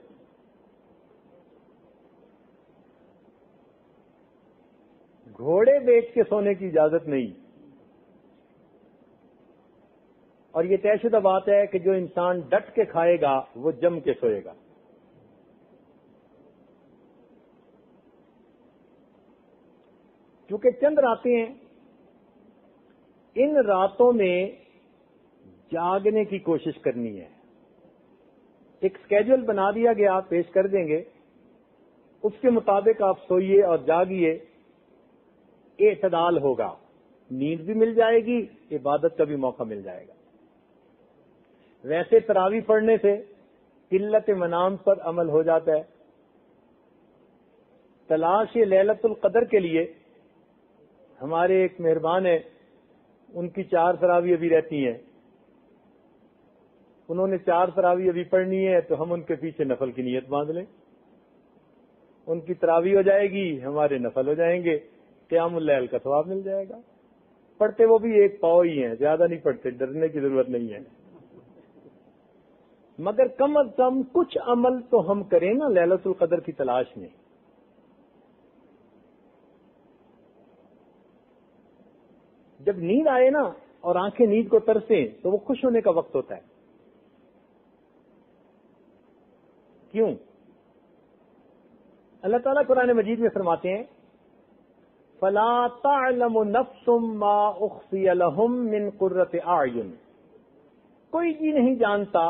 घोड़े बेच के सोने की इजाज़त नहीं। और ये तयशुदा बात है कि जो इंसान डट के खाएगा, वो जम के सोएगा। क्योंकि चंद रातें इन रातों में जागने की कोशिश करनी है। एक स्केड्यूल बना दिया गया, आप पेश कर देंगे। उसके मुताबिक आप सोइए और जागिए। एतदाल होगा। नींद भी मिल जाएगी, इबादत का भी मौका मिल जाएगा। वैसे तरावी पढ़ने से किल्लत मनाम पर अमल हो जाता है। तलाश लैलतुल कदर के लिए हमारे एक मेहरबान है, उनकी चार तरावी अभी रहती हैं। उन्होंने चार तरावी अभी पढ़नी है तो हम उनके पीछे नफल की नीयत बाँध लें। उनकी तरावी हो जाएगी, हमारे नफल हो जाएँगे। क्यामुल्लैल का स्वाब मिल जाएगा। पढ़ते वो भी एक पाव ही है, ज़्यादा नहीं पढ़ते, डरने की ज़रूरत नहीं है। मगर कम अज कम कुछ अमल तो हम करें ना लैलतुल कदर की तलाश में। जब नींद आए ना और आँखें नींद को तरसे तो वो खुश होने का वक्त होता है। क्यों? अल्लाह ताला कुरान मजीद में फरमाते हैं फला तलम नफ्सुम मा उखसियलहुम मिन कुर्रत आयुन कोई जी नहीं जानता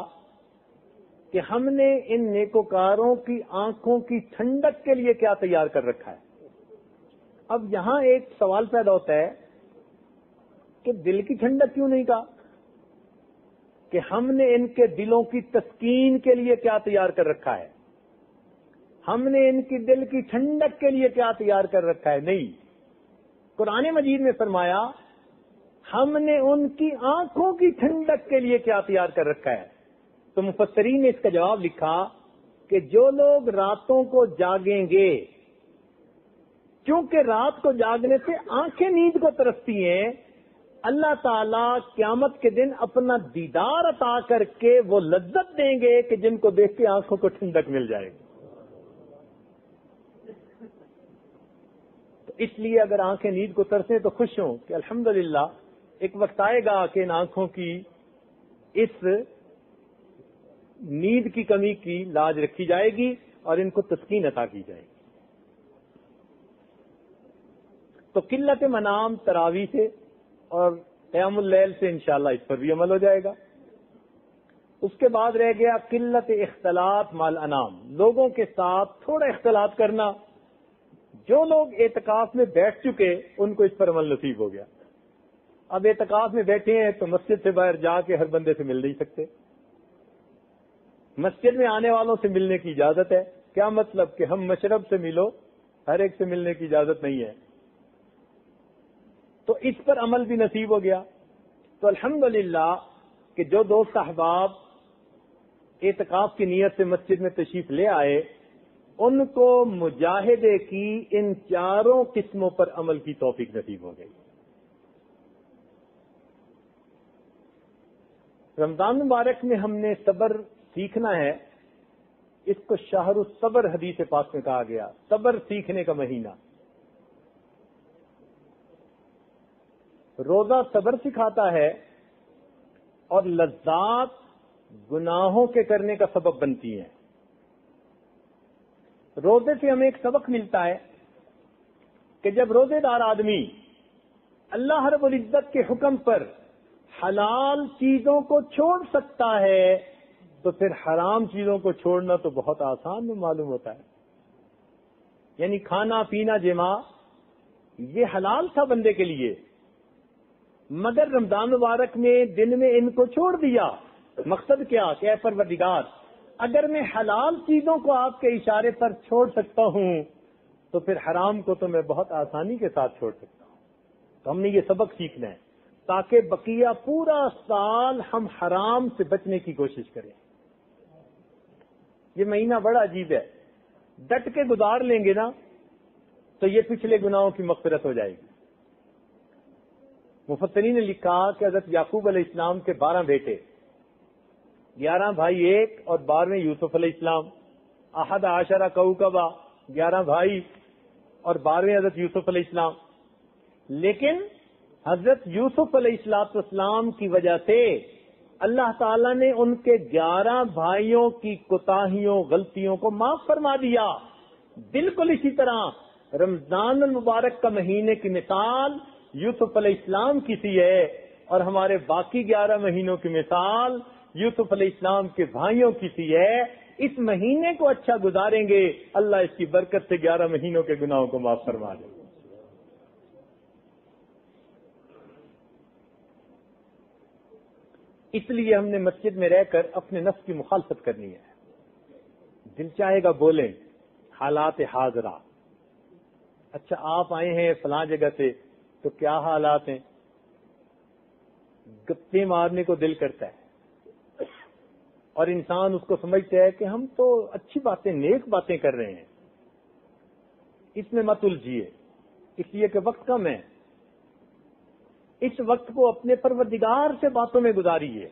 कि हमने इन नेकोकारों की आँखों की ठंडक के लिए क्या तैयार कर रखा है अब यहाँ एक सवाल पैदा होता है कि दिल की ठंडक क्यों नहीं कहा कि हमने इनके दिलों की तस्कीन के लिए क्या तैयार कर रखा है हमने इनकी दिल की ठंडक के लिए क्या तैयार कर रखा है नहीं कुरान मजीद में फरमाया, हमने उनकी आँखों की ठंडक के लिए क्या तैयार कर रखा है? तो मुफसरी ने इसका जवाब लिखा कि जो लोग रातों को जागेंगे, क्योंकि रात को जागने से आँखें नींद को तरसती हैं, अल्लाह ताला क्यामत के दिन अपना दीदार अता करके वो लज्जत देंगे कि जिनको देख के आँखों को ठंडक मिल जाएगी। इसलिए अगर आँखें नींद को तरसे तो खुश हों कि अल्हम्दुलिल्लाह, एक वक्त आएगा कि इन आँखों की, इस नींद की कमी की लाज रखी जाएगी और इनको तस्कीन अता की जाएगी। तो किल्लत मनाम तरावी से और क्यामुल्लैल से इंशाला इस पर भी अमल हो जाएगा। उसके बाद रह गया किल्लत इख्तलात माल अनाम, लोगों के साथ थोड़ा इख्तलात करना। जो लोग एतकाफ में बैठ चुके, उनको इस पर अमल नसीब हो गया। अब एतकाफ में बैठे हैं तो मस्जिद से बाहर जाके हर बंदे से मिल नहीं सकते। मस्जिद में आने वालों से मिलने की इजाज़त है। क्या मतलब कि हम मशरब से मिलो, हर एक से मिलने की इजाज़त नहीं है। तो इस पर अमल भी नसीब हो गया। तो अल्हम्दुलिल्लाह कि जो दोस्त अहबाब एतकाफ की नीयत से मस्जिद में तशरीफ़ ले आए उनको मुजाहिदे की इन चारों किस्मों पर अमल की तोफीक नसीब हो गई। रमज़ान मुबारक में हमने सबर सीखना है। इसको शाहरुल सबर हदीस पास में कहा गया, सबर सीखने का महीना। रोजा सबर सिखाता है और लज्जात गुनाहों के करने का सबब बनती है। रोज़े से हमें एक सबक मिलता है कि जब रोजेदार आदमी अल्लाह रबुल इज़्ज़त के हुक्म पर हलाल चीज़ों को छोड़ सकता है तो फिर हराम चीज़ों को छोड़ना तो बहुत आसान में मालूम होता है। यानी खाना, पीना, जिमा, ये हलाल था बंदे के लिए। मगर रमज़ान मुबारक में दिन में इनको छोड़ दिया। मकसद क्या? क्या परवरदिगार। अगर मैं हलाल चीज़ों को आपके इशारे पर छोड़ सकता हूँ तो फिर हराम को तो मैं बहुत आसानी के साथ छोड़ सकता हूँ। तो हमने ये सबक सीखना है ताकि बकिया पूरा साल हम हराम से बचने की कोशिश करें। ये महीना बड़ा अजीब है। डट के गुजार लेंगे ना तो ये पिछले गुनाहों की मकफरत हो जाएगी। मुफसरी ने लिखा कि हज़रत याकूब अल इस्लाम के बारह बेटे ग्यारह भाई एक और बारहवें यूसुफ इस्लाम अहद आशरा कऊकबा ग्यारह भाई और बारहवें हज़रत यूसुफ इस्लाम लेकिन हज़रत यूसुफ इस्लाम की वजह से अल्लाह ताला ने उनके ग्यारह भाइयों की कोताहियों, गलतियों को माफ़ फरमा दिया। बिल्कुल इसी तरह रमज़ान मुबारक का महीने की मिसाल यूसुफ इस्लाम की सी है और हमारे बाकी ग्यारह महीनों की मिसाल यूसुफ अली इस्लाम के भाइयों की थी है, इस महीने को अच्छा गुजारेंगे। अल्लाह इसकी बरकत से ग्यारह महीनों के गुनाहों को माफ़ फरमा दे। इसलिए हमने मस्जिद में रहकर अपने नफ्स की मुखालफत करनी है। दिल चाहेगा बोलें, हालात हाजरा। अच्छा आप आए हैं फला जगह से तो क्या हालात हैं? गप्पे मारने को दिल करता है। और इंसान उसको समझता है कि हम तो अच्छी बातें, नेक बातें कर रहे हैं। इसमें मत उलझिए। इसलिए कि वक्त कम है। इस वक्त को अपने परवरदिगार से बातों में गुजारिए।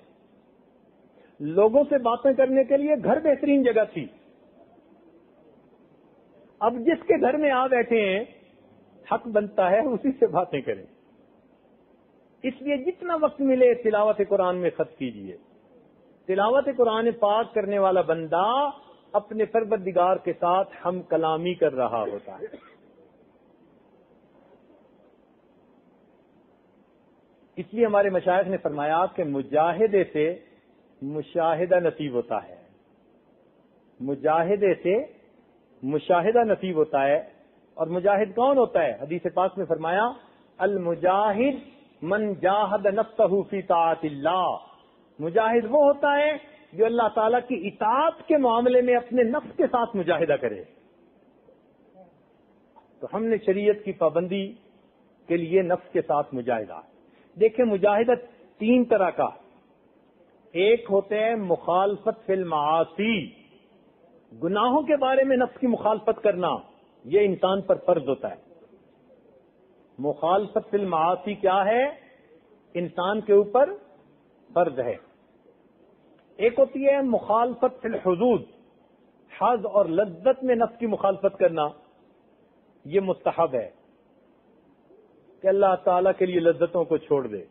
लोगों से बातें करने के लिए घर बेहतरीन जगह थी। अब जिसके घर में आ बैठे हैं, हक बनता है उसी से बातें करें। इसलिए जितना वक्त मिले तिलावत कुरान में खत कीजिए। तिलावत कुरान पाक करने वाला बंदा अपने परवरदिगार के साथ हम कलामी कर रहा होता है। इसलिए हमारे मशाइ ने फरमाया कि मुजाहिदे से मुशाहिदा नसीब होता है। मुजाहिदे से मुशाहिदा नसीब होता है और मुजाहिद कौन होता है? हदीस पाक में फरमाया अल मुजाहिद मन जाहद नफ्सहूफी तातिल्ला मुजाहिद वो होता है जो अल्लाह ताला की इतात के मामले में अपने नफ्स के साथ मुजाहिदा करे। तो हमने शरीयत की पाबंदी के लिए नफ्स के साथ मुजाहिदा। देखें मुजाहिदा तीन तरह का। एक होते हैं मुखालफत फिल मासी। गुनाहों के बारे में नफ्स की मुखालफत करना, ये इंसान पर फ़र्ज़ होता है। मुखालफत फिल मासी क्या है? इंसान के ऊपर फ़र्ज़ है। एक होती है मुखालफत हजूद, हज और लज्जत में नफ्स की मुखालफत करना। ये मुस्तहब है कि अल्लाह ताला के लिए लज्जतों को छोड़ दे।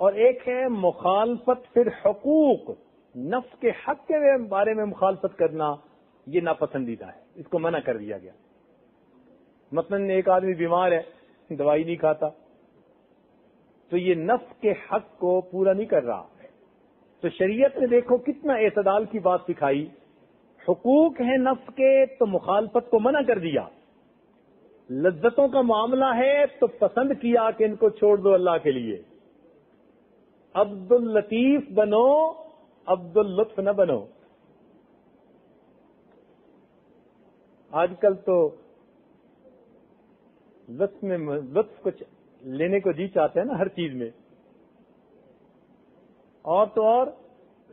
और एक है मुखालफत फिर हकूक, नफ्स के हक के बारे में मुखालफत करना, ये नापसंदीदा है। इसको मना कर दिया गया। मतलब एक आदमी बीमार है, दवाई नहीं खाता तो ये नफ्स के हक को पूरा नहीं कर रहा। तो शरीयत ने देखो कितना एतदाल की बात सिखाई। हकूक है नफ्स के तो मुखालफत को मना कर दिया। लज्जतों का मामला है तो पसंद किया कि इनको छोड़ दो अल्लाह के लिए। अब्दुल लतीफ बनो, अब्दुल लुत्फ न बनो। आजकल तो लुत्फ में, लुत्फ कुछ लेने को जी चाहते हैं ना हर चीज़ में। और तो और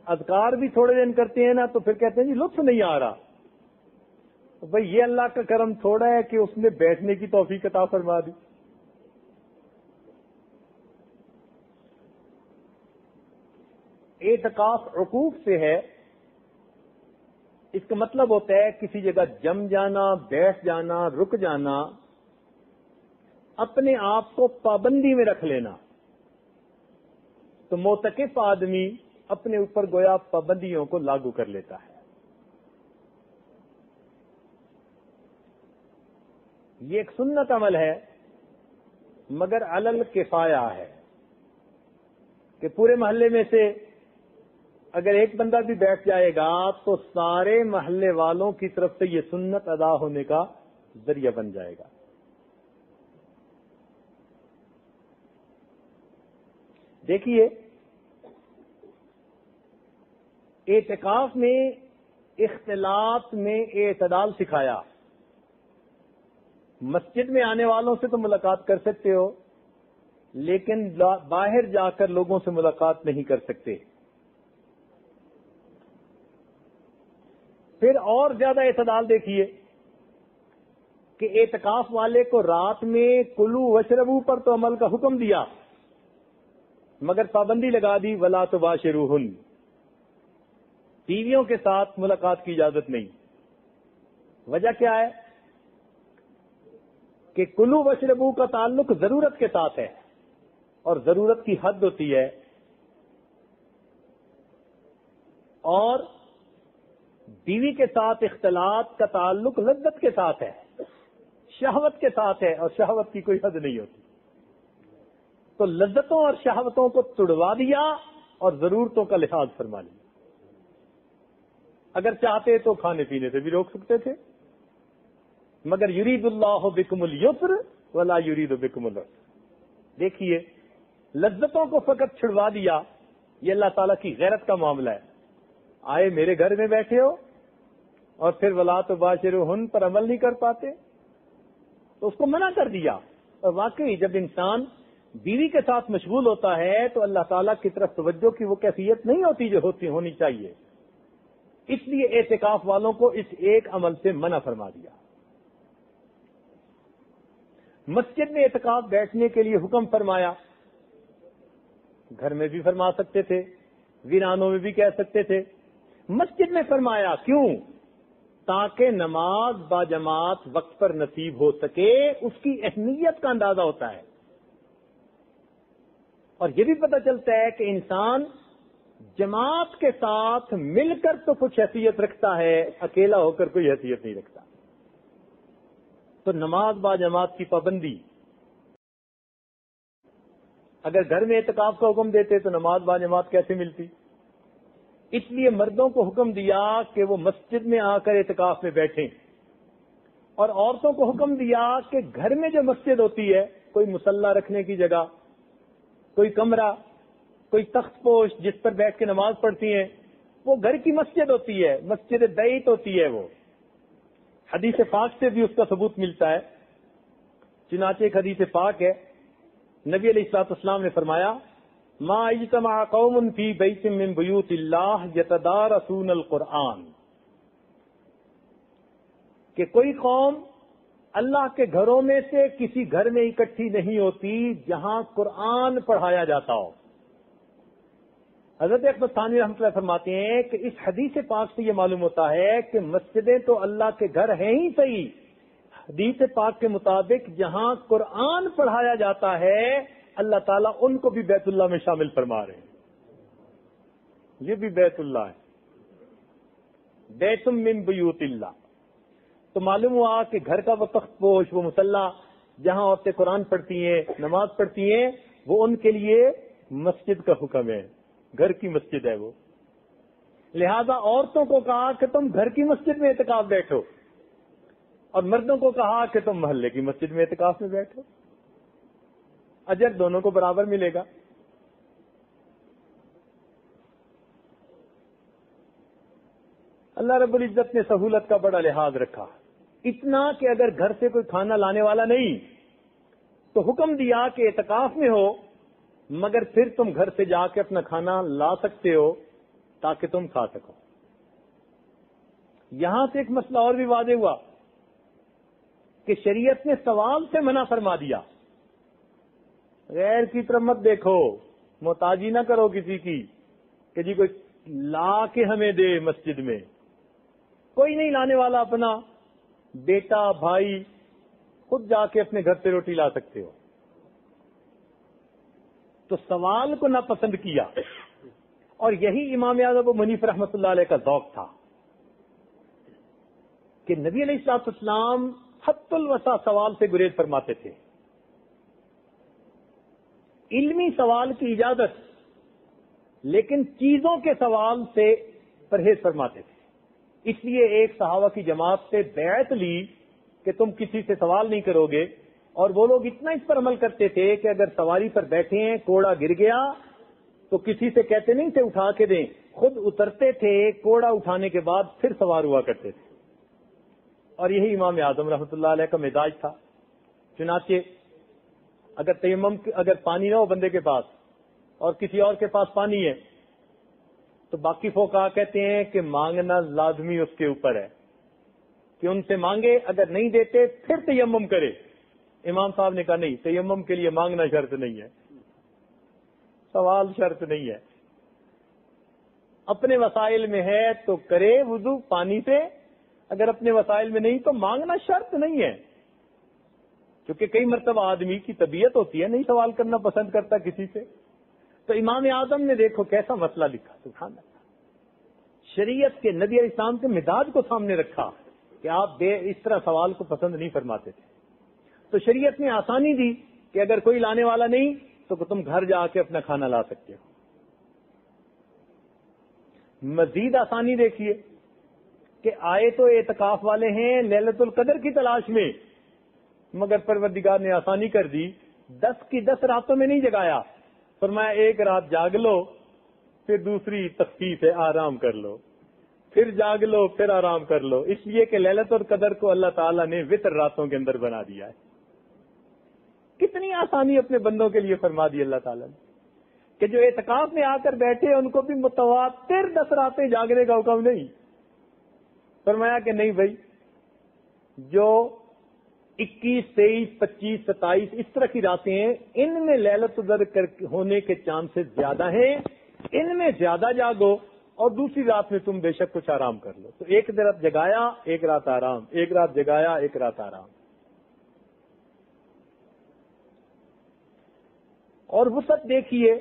अधिकार भी थोड़े दिन करते हैं ना तो फिर कहते हैं, जी, लुत्फ नहीं आ रहा। तो भाई, ये अल्लाह का करम थोड़ा है कि उसने बैठने की तोफी कता फरमा दी। एतकाफ रकूफ से है, इसका मतलब होता है किसी जगह जम जाना, बैठ जाना, रुक जाना, अपने आप को पाबंदी में रख लेना। तो मोतकफ आदमी अपने ऊपर गोया पाबंदियों को लागू कर लेता है। ये एक सुन्नत अमल है, मगर अलल किफाया है कि पूरे मोहल्ले में से अगर एक बंदा भी बैठ जाएगा तो सारे मोहल्ले वालों की तरफ़ से ये सुन्नत अदा होने का ज़रिया बन जाएगा। देखिए, एतकाफ में इख्तलाफ में एतदाल सिखाया। मस्जिद में आने वालों से तो मुलाकात कर सकते हो, लेकिन बाहर जाकर लोगों से मुलाकात नहीं कर सकते। फिर और ज़्यादा एतदाल देखिए, कि एतकाफ वाले को रात में कुलू वशरबू पर तो अमल का हुक्म दिया। मगर पाबंदी लगा दी, वला तो बाशरूहन बीवियों के साथ मुलाकात की इजाज़त नहीं। वजह क्या है? कि कुल्लू बशरबू का ताल्लुक ज़रूरत के साथ है, और ज़रूरत की हद होती है। और बीवी के साथ इख्तलात का ताल्लुक लज्जत के साथ है, शहवत के साथ है, और शहवत की कोई हद नहीं होती। तो लज्जतों और शहावतों को तुड़वा दिया और जरूरतों का लिहाज फरमा लिया। अगर चाहते तो खाने पीने से भी रोक सकते थे। मगर युरीदुल्लाह बिकमुल युसर वला युरीद बिकमुल देखिए, लज्जतों को फकत छुड़वा दिया, ये अल्लाह ताला की गैरत का मामला है। आए मेरे घर में बैठे हो और फिर वला तो बाशिर हन पर अमल नहीं कर पाते। तो उसको मना कर दिया। और वाकई जब इंसान बीवी के साथ मशगूल होता है तो अल्लाह ताला की तरफ़ तवज्जो की वो कैफियत नहीं होती जो होती, होनी चाहिए। इसलिए एहतिकाफ वालों को इस एक अमल से मना फरमा दिया। मस्जिद में एहतिकाफ बैठने के लिए हुक्म फरमाया। घर में भी फरमा सकते थे, वीरानों में भी कह सकते थे। मस्जिद में फरमाया, क्यों? ताकि नमाज़ बाजमात वक्त पर नसीब हो सके, उसकी अहमियत का अंदाज़ा होता है। और ये भी पता चलता है कि इंसान जमात के साथ मिलकर तो कुछ हैसियत रखता है, अकेला होकर कोई हैसियत नहीं रखता। तो नमाज़ बा जमात की पाबंदी। अगर घर में एतकाफ का हुक्म देते तो नमाज़ बा जमात कैसे मिलती? इसलिए मर्दों को हुक्म दिया कि वो मस्जिद में आकर एतकाफ में बैठें। और औरतों को हुक्म दिया कि घर में जो मस्जिद होती है, कोई मुसल्ला रखने की जगह कोई कमरा, कोई तख्त पोश जिस पर बैठ के नमाज़ पढ़ती हैं, वो घर की मस्जिद होती है, मस्जिद दैत होती है वो। हदीस पाक से भी उसका सबूत मिलता है। चुनाचे एक हदीस पाक है। नबी अलैहिस्सलाम ने फरमाया, मा फ़ी बैतिम मिन बुयूतिल्लाह यतदारसून अल कि कोई कौम अल्लाह के घरों में से किसी घर में इकट्ठी नहीं होती जहाँ कुरान पढ़ाया जाता हो। हज़रत अकबर थानी रहमत फरमाते हैं कि इस हदीस पाक से यह मालूम होता है कि मस्जिदें तो अल्लाह के घर हैं ही सही। हदीस पाक के मुताबिक जहाँ कुरान पढ़ाया जाता है, अल्लाह ताला उनको भी बैतुल्लाह में शामिल फरमा रहे हैं। ये भी बैतुल्लाह है। बैतुम मिन बयूतिल्ला तो मालूम हुआ कि घर का वो तख्त पोश वो मुसल्ला, जहाँ औरतें कुरान पढ़ती हैं, नमाज़ पढ़ती हैं, वो उनके लिए मस्जिद का हुक्म है। घर की मस्जिद है वो। लिहाजा औरतों को कहा कि तुम घर की मस्जिद में एहतिकाफ बैठो और मर्दों को कहा कि तुम मोहल्ले की मस्जिद में एहतिकाफ में बैठो। अजर दोनों को बराबर मिलेगा। अल्लाह रब्बुल इज़्ज़त ने सहूलत का बड़ा लिहाज रखा। इतना कि अगर घर से कोई खाना लाने वाला नहीं तो हुक्म दिया कि एतकाफ में हो, मगर फिर तुम घर से जाके अपना खाना ला सकते हो, ताकि तुम खा सको। यहाँ से एक मसला और भी वादे हुआ कि शरीयत ने सवाल से मना फरमा दिया। गैर की तरफ़ मत देखो, मोहताजी ना करो किसी की, कि जी कोई ला के हमें दे मस्जिद में। कोई नहीं लाने वाला अपना बेटा, भाई, खुद जाके अपने घर से रोटी ला सकते हो। तो सवाल को ना पसंद किया। और यही इमाम यादव मनीफ रहमत का जौक था कि नबी अलैहिस्सलाम हत्तुल वसा सवाल से गुरेज फरमाते थे। इल्मी सवाल की इजाज़त, लेकिन चीज़ों के सवाल से परहेज फरमाते थे। इसलिए एक सहावा की जमात से बैत ली कि तुम किसी से सवाल नहीं करोगे। और वो लोग इतना इस पर अमल करते थे कि अगर सवारी पर बैठे हैं, कोड़ा गिर गया तो किसी से कहते नहीं थे, उठा के दें। खुद उतरते थे, कोड़ा उठाने के बाद फिर सवार हुआ करते थे। और यही इमाम आज़म रहमत का मिजाज था। चुनाचे, अगर तयम अगर पानी ना हो बंदे के पास, और किसी और के पास पानी है तो बाकी फोका कहते हैं कि मांगना लाजमी उसके ऊपर है कि उनसे मांगे, अगर नहीं देते, फिर तयम करे। इमाम साहब ने कहा, नहीं तयम के लिए मांगना शर्त नहीं है। सवाल शर्त नहीं है। अपने वसाइल में है तो करे वज़ू पानी से, अगर अपने वसाइल में नहीं तो मांगना शर्त नहीं है। क्योंकि कई मरतबा आदमी की तबीयत होती है, नहीं सवाल करना पसंद करता किसी से। तो इमाम आज़म ने देखो कैसा मसला लिखा सुबहान शरीयत के नबी इस्लाम के मिजाज को सामने रखा कि आप बे, इस तरह सवाल को पसंद नहीं फरमाते थे। तो शरीयत ने आसानी दी कि अगर कोई लाने वाला नहीं तो तुम घर जाके अपना खाना ला सकते हो। मजीद आसानी देखिए कि आए तो एतकाफ वाले हैं ललतुल कदर की तलाश में, मगर परवरदिगार ने आसानी कर दी, दस की दस रातों में नहीं जगाया। फरमाया एक रात जाग लो, फिर दूसरी तकलीफ़ है, आराम कर लो। फिर जाग लो, फिर आराम कर लो। इसलिए कि ललत और कदर को अल्लाह ताला ने वितर रातों के अंदर बना दिया है। कितनी आसानी अपने बंदों के लिए फरमा दी अल्लाह ताला ने। कि जो एतकाफ में आकर बैठे, उनको भी मुतवातिर दस रातें जागने का हुक्म नहीं। फरमाया कि नहीं भाई, जो 21, 23, 25, 27 इस तरह की रातें हैं। इनमें लैलत कर होने के चांसेस ज़्यादा हैं। इनमें ज़्यादा जागो और दूसरी रात में तुम बेशक कुछ आराम कर लो। तो एक रात जगाया एक रात आराम। एक रात जगाया एक रात आराम। और वो सब देखिए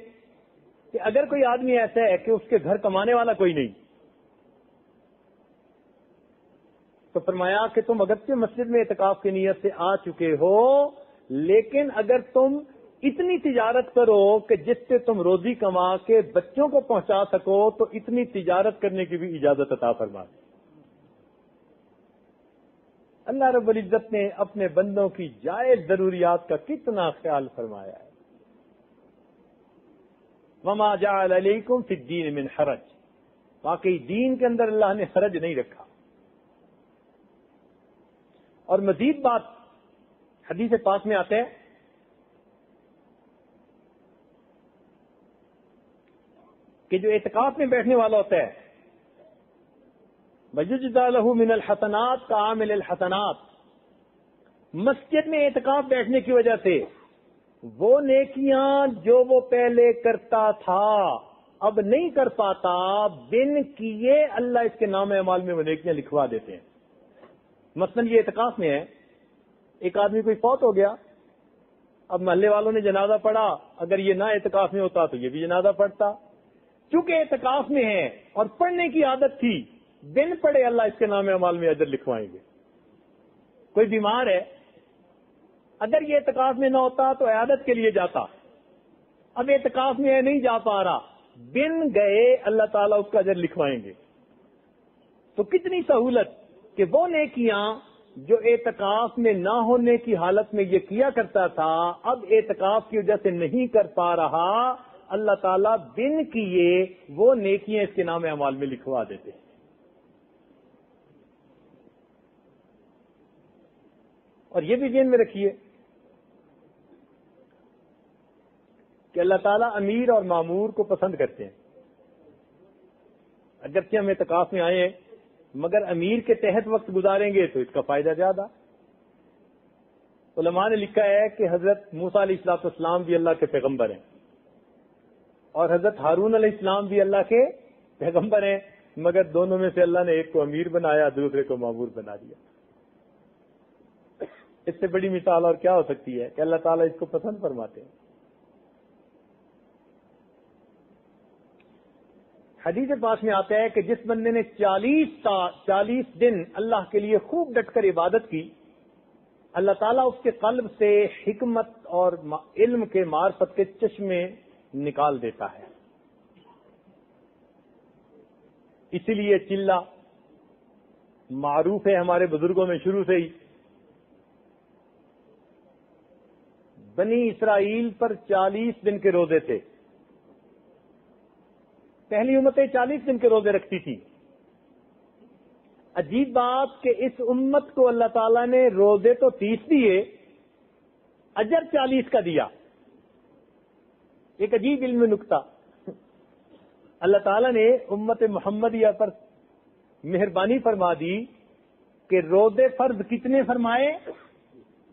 कि अगर कोई आदमी ऐसा है कि उसके घर कमाने वाला कोई नहीं। तो फरमाया कि तुम अगत्य मस्जिद में इतकाफ की नीयत से आ चुके हो, लेकिन अगर तुम इतनी तिजारत करो कि जिससे तुम रोजी कमा के बच्चों को पहुँचा सको तो इतनी तिजारत करने की भी इजाज़त अता फरमा अल्लाह रब्बुल इज़्ज़त ने अपने बंदों की जायज़ जरूरियात का कितना ख्याल फरमाया है। वमा जाकुम फिद्दीन मिन हरज। वाकई दीन के अंदर अल्लाह ने हरज नहीं रखा। और मजीद बात हदीस पास में आते हैं। कि जो एतकाफ में बैठने वाला होता है वजुजदालहू मिनल हसनात का आमिल हसनात, मस्जिद में एतकाफ बैठने की वजह से वो नेकियाँ जो वो पहले करता था, अब नहीं कर पाता, बिन किए अल्लाह इसके नाम अमाल में वो नेकियाँ लिखवा देते हैं। मसलन ये इतकाफ में है, एक आदमी कोई फौत हो गया, अब महल्ले वालों ने जनाजा पढ़ा, अगर ये ना एतकाफ में होता तो ये भी जनाजा पढ़ता। चूँकि एतकाफ में है और पढ़ने की आदत थी दिन पढ़े अल्लाह इसके नाम अमाल में अजर लिखवाएँगे। कोई बीमार है, अगर ये एतकाफ में ना होता तो आदत के लिए जाता। अब एतकाफ में नहीं जा पा रहा, बिन गए अल्लाह ताला उसका अजर लिखवाएँगे। तो कितनी सहूलत कि वो नेकियाँ जो एतकाफ में ना होने की हालत में ये किया करता था, अब एतकाफ की वजह से नहीं कर पा रहा, अल्लाह ताला बिन किए वो नेकियाँ इसके नाम अमाल में लिखवा देते हैं। और ये भी जेन में रखिए कि अल्लाह ताला अमीर और मामूर को पसंद करते हैं। अगरचे हम एतकाफ में आए हैं मगर अमीर के तहत वक्त गुजारेंगे तो इसका फ़ायदा ज़्यादा। उलमा ने लिखा है कि हज़रत मूसा इस्लाम भी अल्लाह के पैगंबर हैं। और हज़रत हारून इस्लाम भी अल्लाह के पैगंबर हैं, मगर दोनों में से अल्लाह ने एक को अमीर बनाया, दूसरे को मामूर बना दिया। इससे बड़ी मिसाल और क्या हो सकती है कि अल्लाह ताला इसको पसंद फरमाते हैं। हदीस पास में आता है कि जिस बंदे ने चालीस चालीस दिन अल्लाह के लिए खूब डटकर इबादत की, अल्लाह ताला उसके कल्ब से हिकमत और इल्म के मार्फत के चश्मे निकाल देता है। इसीलिए चिल्ला, मारूफ है हमारे बुज़ुर्गों में शुरू से ही। बनी इसराइल पर चालीस दिन के रोज़े थे। पहली उम्मतें चालीस दिन के रोज़े रखती थी। अजीब बात कि इस उम्मत को अल्लाह ताला ने रोज़े तो तीस दिए, अजर चालीस का दिया। एक अजीब इल्म नुकता। अल्लाह ताला ने उम्मत मोहम्मदिया पर मेहरबानी फरमा दी कि रोज़े फ़र्ज़ कितने फरमाए?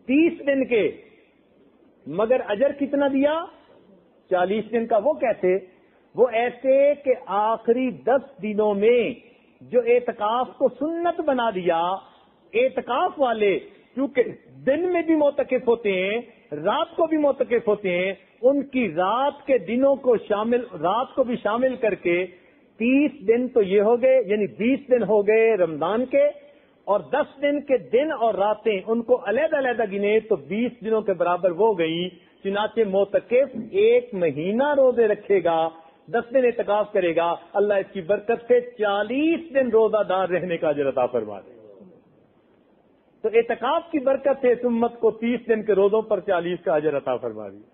तीस दिन के। मगर अजर कितना दिया? चालीस दिन का। वो कैसे वो ऐसे कि आखिरी दस दिनों में जो एतकाफ को सुन्नत बना दिया, एतकाफ वाले, क्योंकि दिन में भी मोतकफ होते हैं, रात को भी मोतकफ होते हैं, उनकी रात के दिनों को शामिल, रात को भी शामिल करके तीस दिन तो ये हो गए, यानी बीस दिन हो गए रमज़ान के, और दस दिन के दिन और रातें उनको अलग अलग गिने तो बीस दिनों के बराबर वो गई, चुनाचे मोतकफ एक महीना रोज़े रखेगा दस दिन एहतिकाफ करेगा, अल्लाह इसकी बरकत से चालीस दिन रोजादार रहने का जरता फरमा दे तो एतकाफ की बरकत से इस उम्मत को तीस दिन के रोजों पर चालीस का अजर अता फरमा दिया।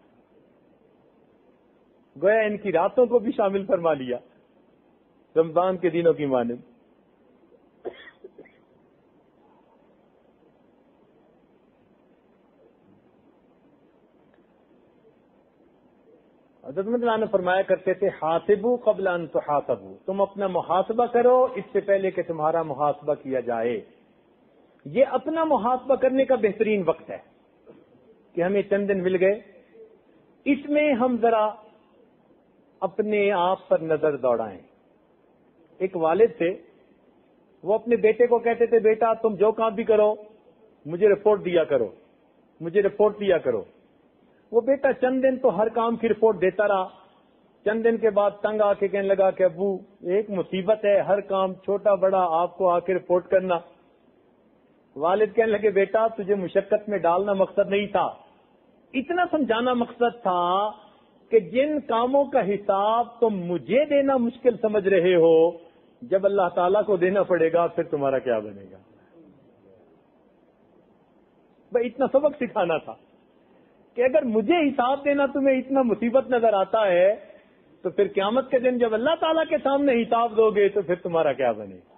गोया इनकी रातों को भी शामिल फरमा लिया, रमज़ान के दिनों की मानब। हज़रत ने फरमाया करते थे, हासिबू कबल अन तो हासबू तुम अपना मुहासबा करो, इससे पहले कि तुम्हारा मुहासबा किया जाए। ये अपना मुहासबा करने का बेहतरीन वक्त है कि हमें चंद दिन मिल गए। इसमें हम जरा अपने आप पर नज़र दौड़ाएँ। एक वालिद थे, वो अपने बेटे को कहते थे, बेटा, तुम जो काम भी करो, मुझे रिपोर्ट दिया करो, मुझे रिपोर्ट दिया करो। वो बेटा चंद दिन तो हर काम की रिपोर्ट देता रहा। चंद दिन के बाद तंग आके कहने लगा कि अबू, एक मुसीबत है, हर काम, छोटा बड़ा, आपको आके रिपोर्ट करना। वालिद कहने लगे, बेटा, तुझे मुशक्कत में डालना मकसद नहीं था। इतना समझाना मकसद था कि जिन कामों का हिसाब तुम मुझे देना मुश्किल समझ रहे हो, जब अल्लाह ताला को देना पड़ेगा, फिर तुम्हारा क्या बनेगा? भाई, इतना सबक सिखाना था। कि अगर मुझे हिसाब देना तुम्हें इतना मुसीबत नज़र आता है तो फिर क्यामत के दिन जब अल्लाह ताला के सामने हिसाब दोगे तो फिर तुम्हारा क्या बनेगा?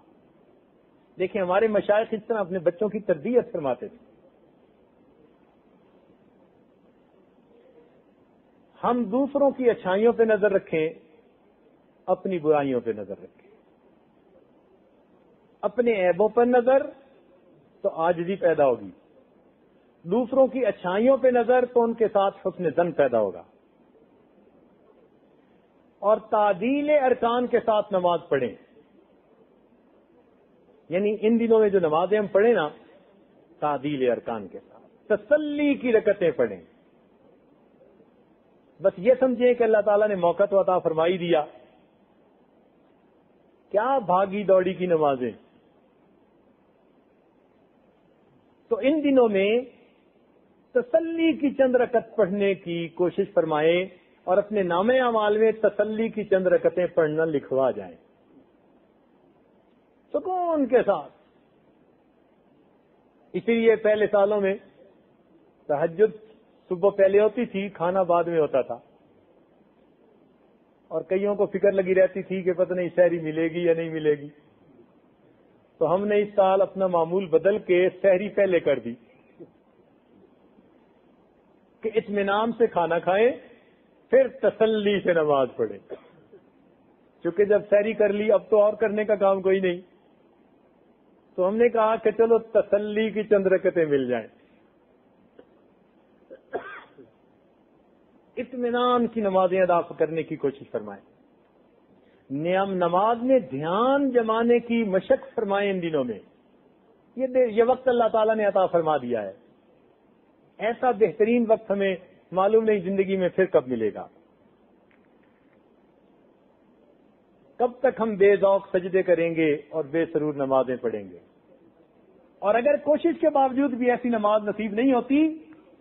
देखिए, हमारे मशाइ इस तरह अपने बच्चों की तरबियत फरमाते थे। हम दूसरों की अच्छाइयों पे नज़र रखें, अपनी बुराइयों पे नज़र रखें। अपने ऐबों पर नज़र तो आजजी पैदा होगी। दूसरों की अच्छाइयों पे नज़र तो उनके साथ हुस्न जन पैदा होगा। और तादील अरकान के साथ नमाज़ पढ़ें। यानी इन दिनों में जो नमाजें हम पढ़े ना, तादील अरकान के साथ, तसल्ली की रकतें पढ़ें। बस ये समझें कि अल्लाह ताला ने मौका तो अता फरमाई दिया। क्या भागी दौड़ी की नमाजें? तो इन दिनों में तसल्ली की चंद रकत पढ़ने की कोशिश फरमाए और अपने नामे अमाल में तसल्ली की चंद रकतें पढ़ना लिखवा जाए। सुकून के साथ। इसीलिए पहले सालों में तहजद सुबह पहले होती थी, खाना बाद में होता था। और कईयों को फ़िक्र लगी रहती थी कि पता नहीं शहरी मिलेगी या नहीं मिलेगी। तो हमने इस साल अपना मामूल बदल के शहरी पहले कर दी। कि इतमान से खाना खाएँ, फिर तसल्ली से नमाज़ पढ़े। क्योंकि जब सैरी कर ली, अब तो और करने का काम कोई नहीं। तो हमने कहा कि चलो तसल्ली की चंद रकतें मिल जाएँ। इतमान की नमाजें अदा करने की कोशिश फरमाएँ। नियम नमाज़ में ध्यान जमाने की मशक फरमाए इन दिनों में। ये ये वक्त अल्लाह ताला ने अता फरमा दिया है। ऐसा बेहतरीन वक्त हमें मालूम नहीं ज़िंदगी में फिर कब मिलेगा। कब तक हम बेजौक सजदे करेंगे और बेसरूर नमाजें पढ़ेंगे। और अगर कोशिश के बावजूद भी ऐसी नमाज़ नसीब नहीं होती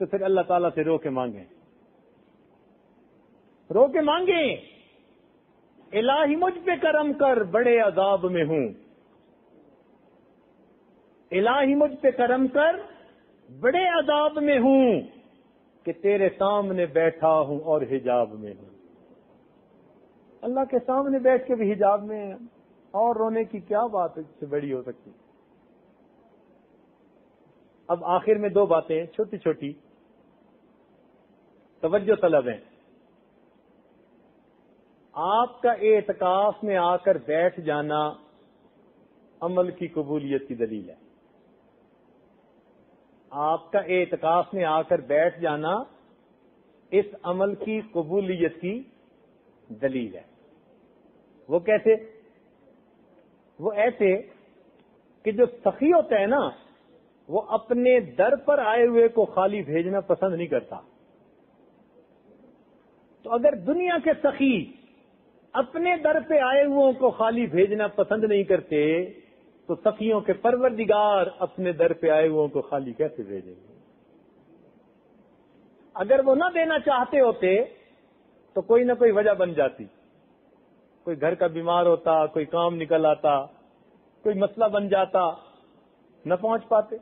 तो फिर अल्लाह ताला से रो के मांगे। रो के मांगे। इलाही मुझ पे करम कर, बड़े अजाब में हूँ। इलाही मुझ पे करम कर बड़े अदाब में हूँ कि तेरे सामने बैठा हूँ और हिजाब में हूँ। अल्लाह के सामने बैठ के भी हिजाब में और रोने की क्या बात इससे बड़ी हो सकती? अब आखिर में दो बातें छोटी छोटी तवज्जो तलब है। आपका एतकाफ में आकर बैठ जाना अमल की कबूलियत की दलील है। आपका एतकाफ में आकर बैठ जाना इस अमल की कबूलियत की दलील है। वो कैसे? वो ऐसे कि जो सखी होता है ना, वो अपने दर पर आए हुए को खाली भेजना पसंद नहीं करता। तो अगर दुनिया के सखी अपने दर पे आए हुओं को खाली भेजना पसंद नहीं करते तो सखियों के परवरदिगार अपने दर पे आए हुओं को खाली कैसे भेजेंगे अगर वो ना देना चाहते होते तो कोई ना कोई वजह बन जाती। कोई घर का बीमार होता, कोई काम निकल आता, कोई मसला बन जाता, न पहुँच पाते।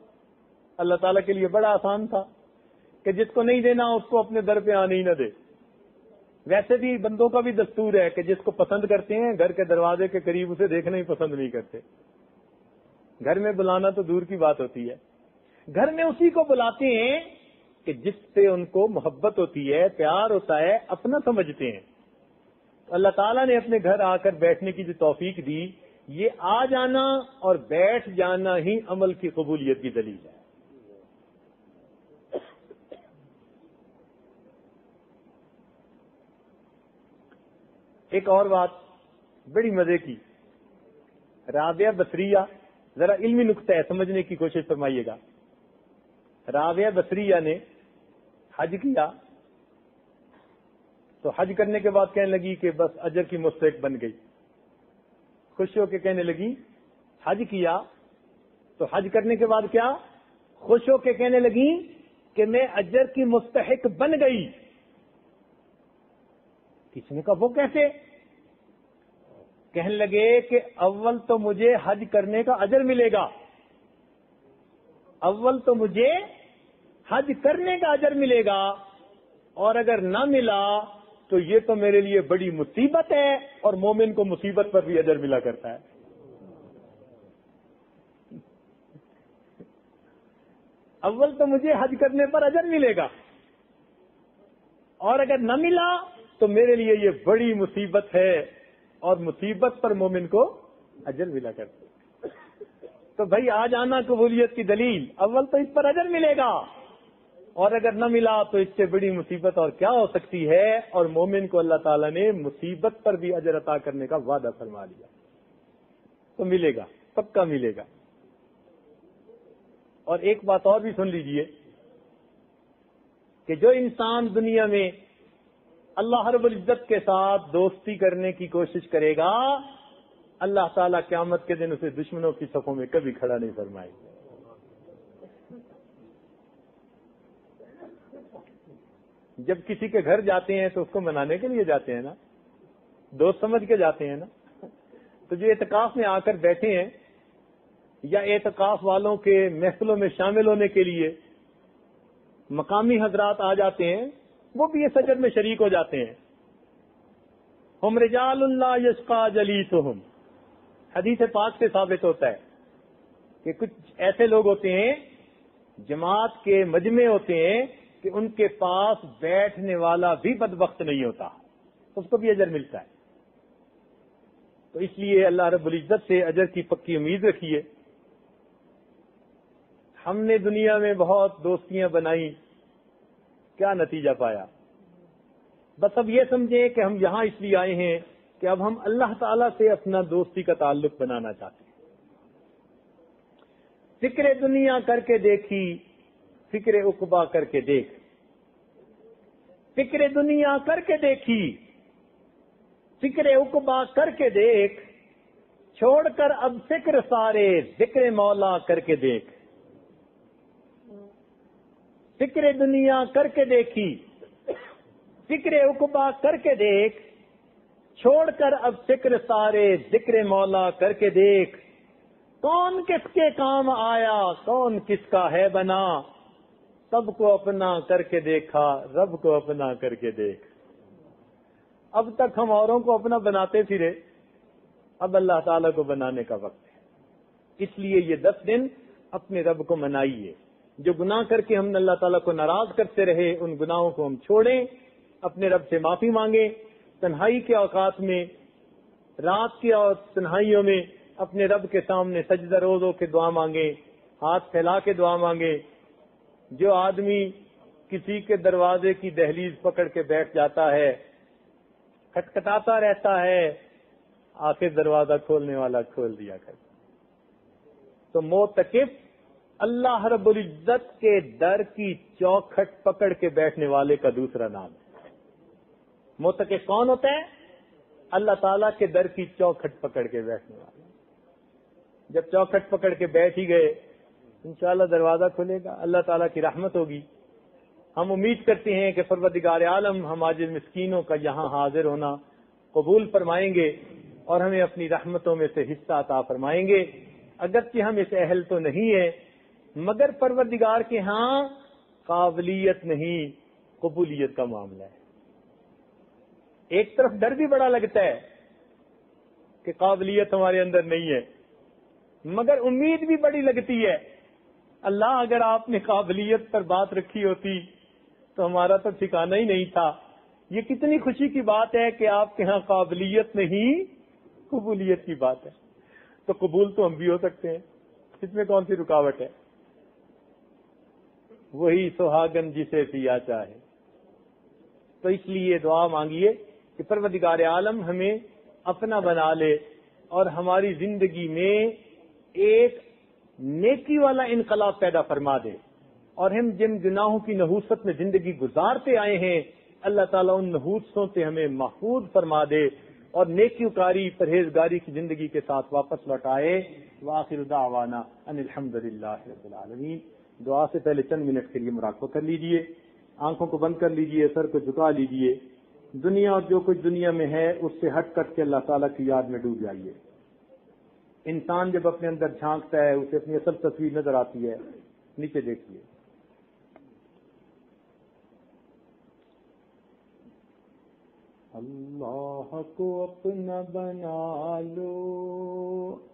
अल्लाह ताला के लिए बड़ा आसान था कि जिसको नहीं देना, उसको अपने दर पे आने ही न दे। वैसे भी बंदों का भी दस्तूर है कि जिसको पसंद करते हैं, घर के दरवाजे के करीब उसे देखना ही पसंद नहीं करते। घर में बुलाना तो दूर की बात होती है। घर में उसी को बुलाते हैं कि जिससे उनको मोहब्बत होती है, प्यार होता है, अपना समझते हैं। अल्लाह ताला ने अपने घर आकर बैठने की जो तौफीक दी, ये आ जाना और बैठ जाना ही अमल की कबूलियत की दलील है। एक और बात बड़ी मज़े की। राबिया बसरिया जरा इल्मी नुकता है, समझने की कोशिश फरमाइएगा। राबिया बसरिया ने हज किया तो हज करने के बाद कहने लगी कि बस अजर की मुस्तक बन गई। खुश होकर कहने लगी, हज किया तो हज करने के बाद क्या? खुश होकर कहने लगी कि मैं अजर की मुस्तक बन गई। किसने कहा, वो कैसे? कहने लगे कि अव्वल तो मुझे हज करने का अजर मिलेगा। अव्वल तो मुझे हज करने का अजर मिलेगा। और अगर ना मिला तो ये तो मेरे लिए बड़ी मुसीबत है और मोमिन को मुसीबत पर भी अजर मिला करता है। अव्वल तो मुझे हज करने पर अजर मिलेगा। और अगर न मिला तो मेरे लिए ये बड़ी मुसीबत है। और मुसीबत पर मोमिन को अजर मिला करते तो भाई, आज आना कबूलियत की दलील। अव्वल तो इस पर अजर मिलेगा। और अगर न मिला तो इससे बड़ी मुसीबत और क्या हो सकती है? और मोमिन को अल्लाह ताला ने मुसीबत पर भी अजर अता करने का वादा फरमा लिया तो मिलेगा, पक्का मिलेगा। और एक बात और भी सुन लीजिए कि जो इंसान दुनिया में अल्लाह रबुल इज़्ज़त के साथ दोस्ती करने की कोशिश करेगा, अल्लाह ताला क्यामत के दिन उसे दुश्मनों की सफों में कभी खड़ा नहीं फरमाएगा। जब किसी के घर जाते हैं तो उसको मनाने के लिए जाते हैं ना? दोस्त समझ के जाते हैं ना? तो जो एतकाफ में आकर बैठे हैं, या एतकाफ वालों के महफिलों में शामिल होने के लिए मकामी हजरात आ जाते हैं वो भी ये सजर में शरीक हो जाते हैं। हम रजाल्ला यशका जली तो हम हदीस पाक से साबित होता है कि कुछ ऐसे लोग होते हैं, जमात के मजमे होते हैं कि उनके पास बैठने वाला भी बदबख्त नहीं होता। उसको भी अजर मिलता है। तो इसलिए अल्लाह रब्बुल इज़्ज़त से अजर की पक्की उम्मीद रखिए। हमने दुनिया में बहुत दोस्तियाँ बनाई क्या नतीजा पाया? बस अब ये समझे कि हम यहाँ इसलिए आए हैं कि अब हम अल्लाह ताला से अपना दोस्ती का ताल्लुक बनाना चाहते हैं। फ़िक्र दुनिया करके देखी, फ़िक्र उकबा करके देख। फ़िक्र दुनिया करके देखी, फ़िक्र उकबा करके देख। छोड़कर अब फ़िक्र सारे ज़िक्र मौला करके देख। फ़िक्र दुनिया करके देखी। फ़िक्र उकबा करके देख। छोड़कर अब फ़िक्र सारे ज़िक्र मौला करके देख। कौन किसके काम आया, कौन किसका है बना? सबको अपना करके देखा, रब को अपना करके देख। अब तक हम औरों को अपना बनाते फिरे। अब अल्लाह ताला को बनाने का वक्त है। इसलिए ये दस दिन अपने रब को मनाइए। जो गुनाह करके हम अल्लाह ताला को नाराज़ करते रहे, उन गुनाहों को हम छोड़ें, अपने रब से माफ़ी मांगे। तन्हाई के औकात में, रात की और तन्हाइयों में अपने रब के सामने सजदा रोजो के दुआ मांगे, हाथ फैला के दुआ मांगे। जो आदमी किसी के दरवाजे की दहलीज पकड़ के बैठ जाता है, खटखटाता रहता है आखिर दरवाज़ा खोलने वाला खोल दिया कर तो मोतकिफ अल्लाह रब्बुल इज़्ज़त के दर की चौखट पकड़ के बैठने वाले का दूसरा नाम है। मोतकिफ कौन होता है? अल्लाह ताला के दर की चौखट पकड़ के बैठने वाले। जब चौखट पकड़ के बैठ ही गए, इंशाल्लाह दरवाज़ा खुलेगा, अल्लाह ताला की रहमत होगी। हम उम्मीद करते हैं कि फरवदिगार आलम हम आज मिस्कीनों का यहाँ हाजिर होना कबूल फरमाएँगे और हमें अपनी रहमतों में से हिस्सा अता फरमाएँगे। अगरचे हम इस अहल तो नहीं है मगर परवरदिगार के यहाँ काबलियत नहीं, कबूलियत का मामला है। एक तरफ़ डर भी बड़ा लगता है कि काबलियत हमारे अंदर नहीं है, मगर उम्मीद भी बड़ी लगती है, अल्लाह अगर आपने काबलियत पर बात रखी होती तो हमारा तो ठिकाना ही नहीं था। ये कितनी खुशी की बात है कि आपके यहाँ काबलियत नहीं, कबूलियत की बात है। तो कबूल तो हम भी हो सकते हैं। इसमें कौन सी रुकावट है? वही सुहागन जिसे पिया चाहे। तो इसलिए दुआ मांगिए कि परवदिगार आलम हमें अपना बना ले और हमारी ज़िंदगी में एक नेकी वाला इनकलाब पैदा फरमा दे। और हम जिन गुनाहों की नहूसत में ज़िंदगी गुजारते आए हैं, अल्लाह ताला उन नहूसों से हमें महफूज फरमा दे और नेकीकारी परहेजगारी की ज़िंदगी के साथ वापस लौटाए वाखिर दावाना अनिलहमदिल्लामी दुआ से पहले चंद मिनट के लिए मुराकबा कर लीजिए। आँखों को बंद कर लीजिए, सर को झुका लीजिए। दुनिया और जो कुछ दुनिया में है, उससे हट कट के अल्लाह ताला की याद में डूब जाइए। इंसान जब अपने अंदर झांकता है, उसे अपनी असल तस्वीर नज़र आती है, नीचे देखिए। अल्लाह को अपना बना लो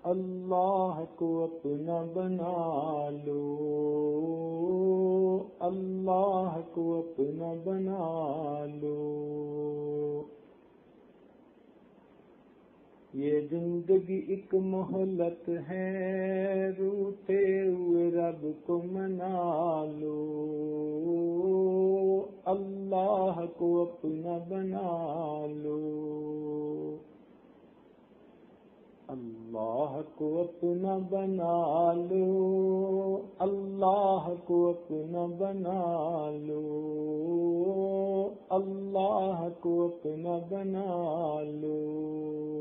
अल्लाह को अपना बना लो अल्लाह को अपना बना लो ये ज़िंदगी एक मोहलत है, रूठे हुए रब को मना लो। अल्लाह को अपना बना लो। अल्लाह को अपना बना लो। अल्लाह को अपना बना लो। अल्लाह को अपना बना लो।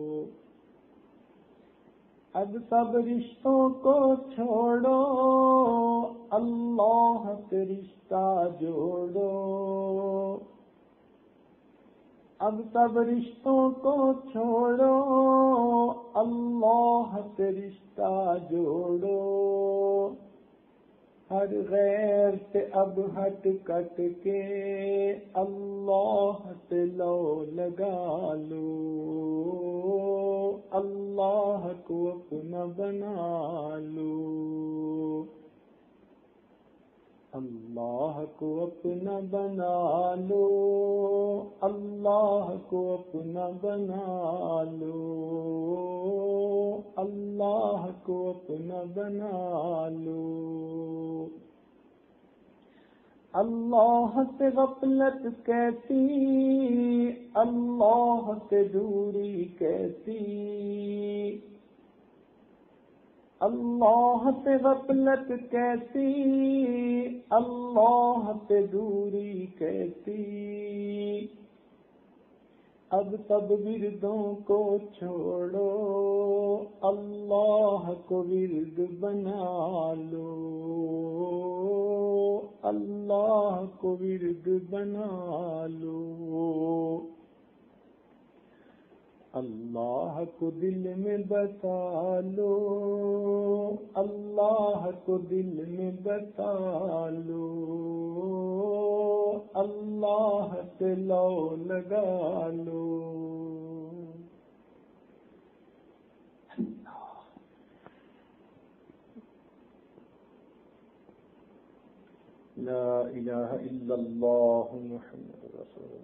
अब सब रिश्तों को छोड़ो, अल्लाह से रिश्ता जोड़ो। अब सब रिश्तों को छोड़ो, अल्लाह से रिश्ता जोड़ो। हर गैर से अब हट कट के, अल्लाह से लो लगा लो। अल्लाह को अपना बना लो। अल्लाह को अपना बना लो। अल्लाह को अपना बना लो। अल्लाह को अपना बना लो। अल्लाह से गफलत कैसी? अल्लाह से दूरी कैसी? अल्लाह से गफलत कैसी? अल्लाह से दूरी कैसी? अब सब विरदों को छोड़ो, अल्लाह को विरद बना लो। अल्लाह को विरद बना लो। अल्लाह को दिल में बसा लो अल्लाह को दिल में बसा लो अल्लाह से लो लगा लो ला इलाहा इल्लल्लाह मुहम्मद रसूलुल्लाह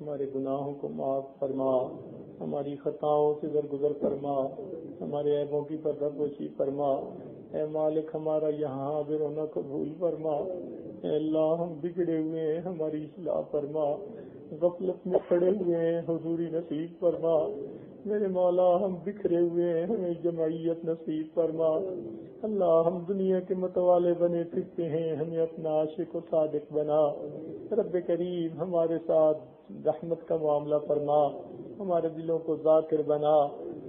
हमारे गुनाहों को माफ़ फरमा हमारी खताओं से दरगुजर फरमा हमारे ऐबों की परदोशी फरमा ए मालिक हमारा यहाँ हाजिर होना कबूल फरमा। अल्लाह, हम बिगड़े हुए हैं, हमारी इसलाह फरमा। गफलत में पड़े हुए हैं, हजूरी नसीब फरमा। मेरे मौला, हम बिखरे हुए हैं, हमें जमाइत नसीब फरमा। अल्लाह, हम दुनिया के मतवाले बने फिरते हैं, हमें अपना आशिक और सादिक बना। रब करीम हमारे साथ रहमत का मामला फरमा, हमारे दिलों को जाकिर बना।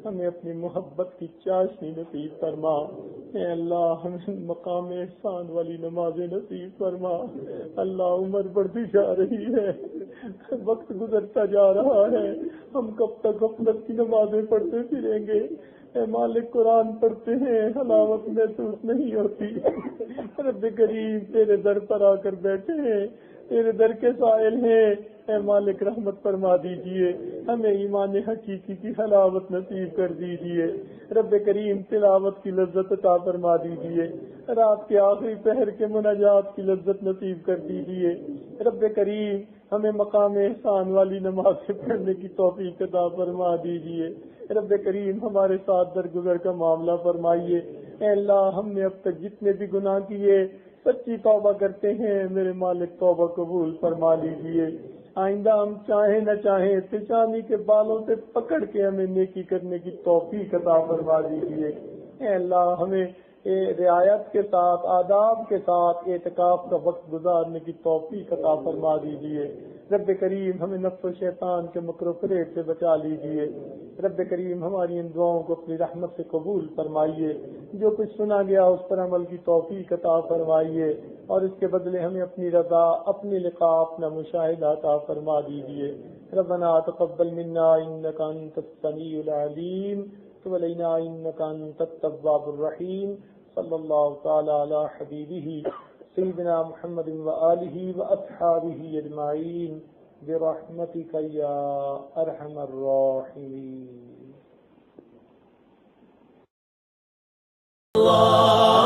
हमें अपनी मोहब्बत की चाशनी नसीब फरमा। अल्लाह, हमें मकाम एहसान वाली नमाजें नसीब फरमा। अल्लाह, उम्र बढ़ती जा रही है, वक्त गुजरता जा रहा है। हम कब तक गफलत की नमाजें पढ़ते फिरेंगे? मालिक, कुरान पढ़ते हैं, हलावत महसूस नहीं होती। रब गरीब तेरे दर पर आकर बैठे हैं। तेरे दर के साइल हैं। ए मालिक रहमत फरमा दीजिए। हमें ईमान हकीकी की हलावत नसीब कर दीजिए। रब करीम तिलावत की लज्जत अता फरमा दीजिए। रात के आखिरी पहर के मुनाजात की लज्जत नसीब कर दीजिए। रब करीम, हमें मकाम एहसान वाली नमाज़ पढ़ने की तोफीक अता फरमा दीजिए। रब करीम, हमारे साथ दरगुजर का मामला फरमाइए। अल्लाह, हमने अब तक जितने भी गुनाह किए सच्ची तौबा करते हैं, मेरे मालिक तौबा कबूल फरमा लीजिए। आइंदा हम चाहे न चाहे तिचानी के बालों से पकड़ के हमें नेकी करने की तोफी कता फरमा दीजिए। अल्लाह, हमें रियायत के साथ, आदाब के साथ एहतिकाफ का वक्त गुजारने की तोफी कता फरमा दीजिए। रब करीम, हमें नफ्स शैतान के मकरफरेट से बचा लीजिए। रब करीम, हमारी इन दुआओं को अपनी रहमत से कबूल फरमाइए। जो कुछ सुना गया, उस पर अमल की तोफी कता फरमाइए। और इसके बदले हमें अपनी रजा, अपनी लिखा अपना मुशाहिदा अता फरमा दीजिए। रबना तकब्बल मिन्ना, इन्नका अंतस समीउल अलीम। वलैना इन्नका अंतत तव्वाबुर सल्ला हबीबी सईदना महमद वसहाबी अजमाइन बरहमती कया अरहमर्राहिमीन Allah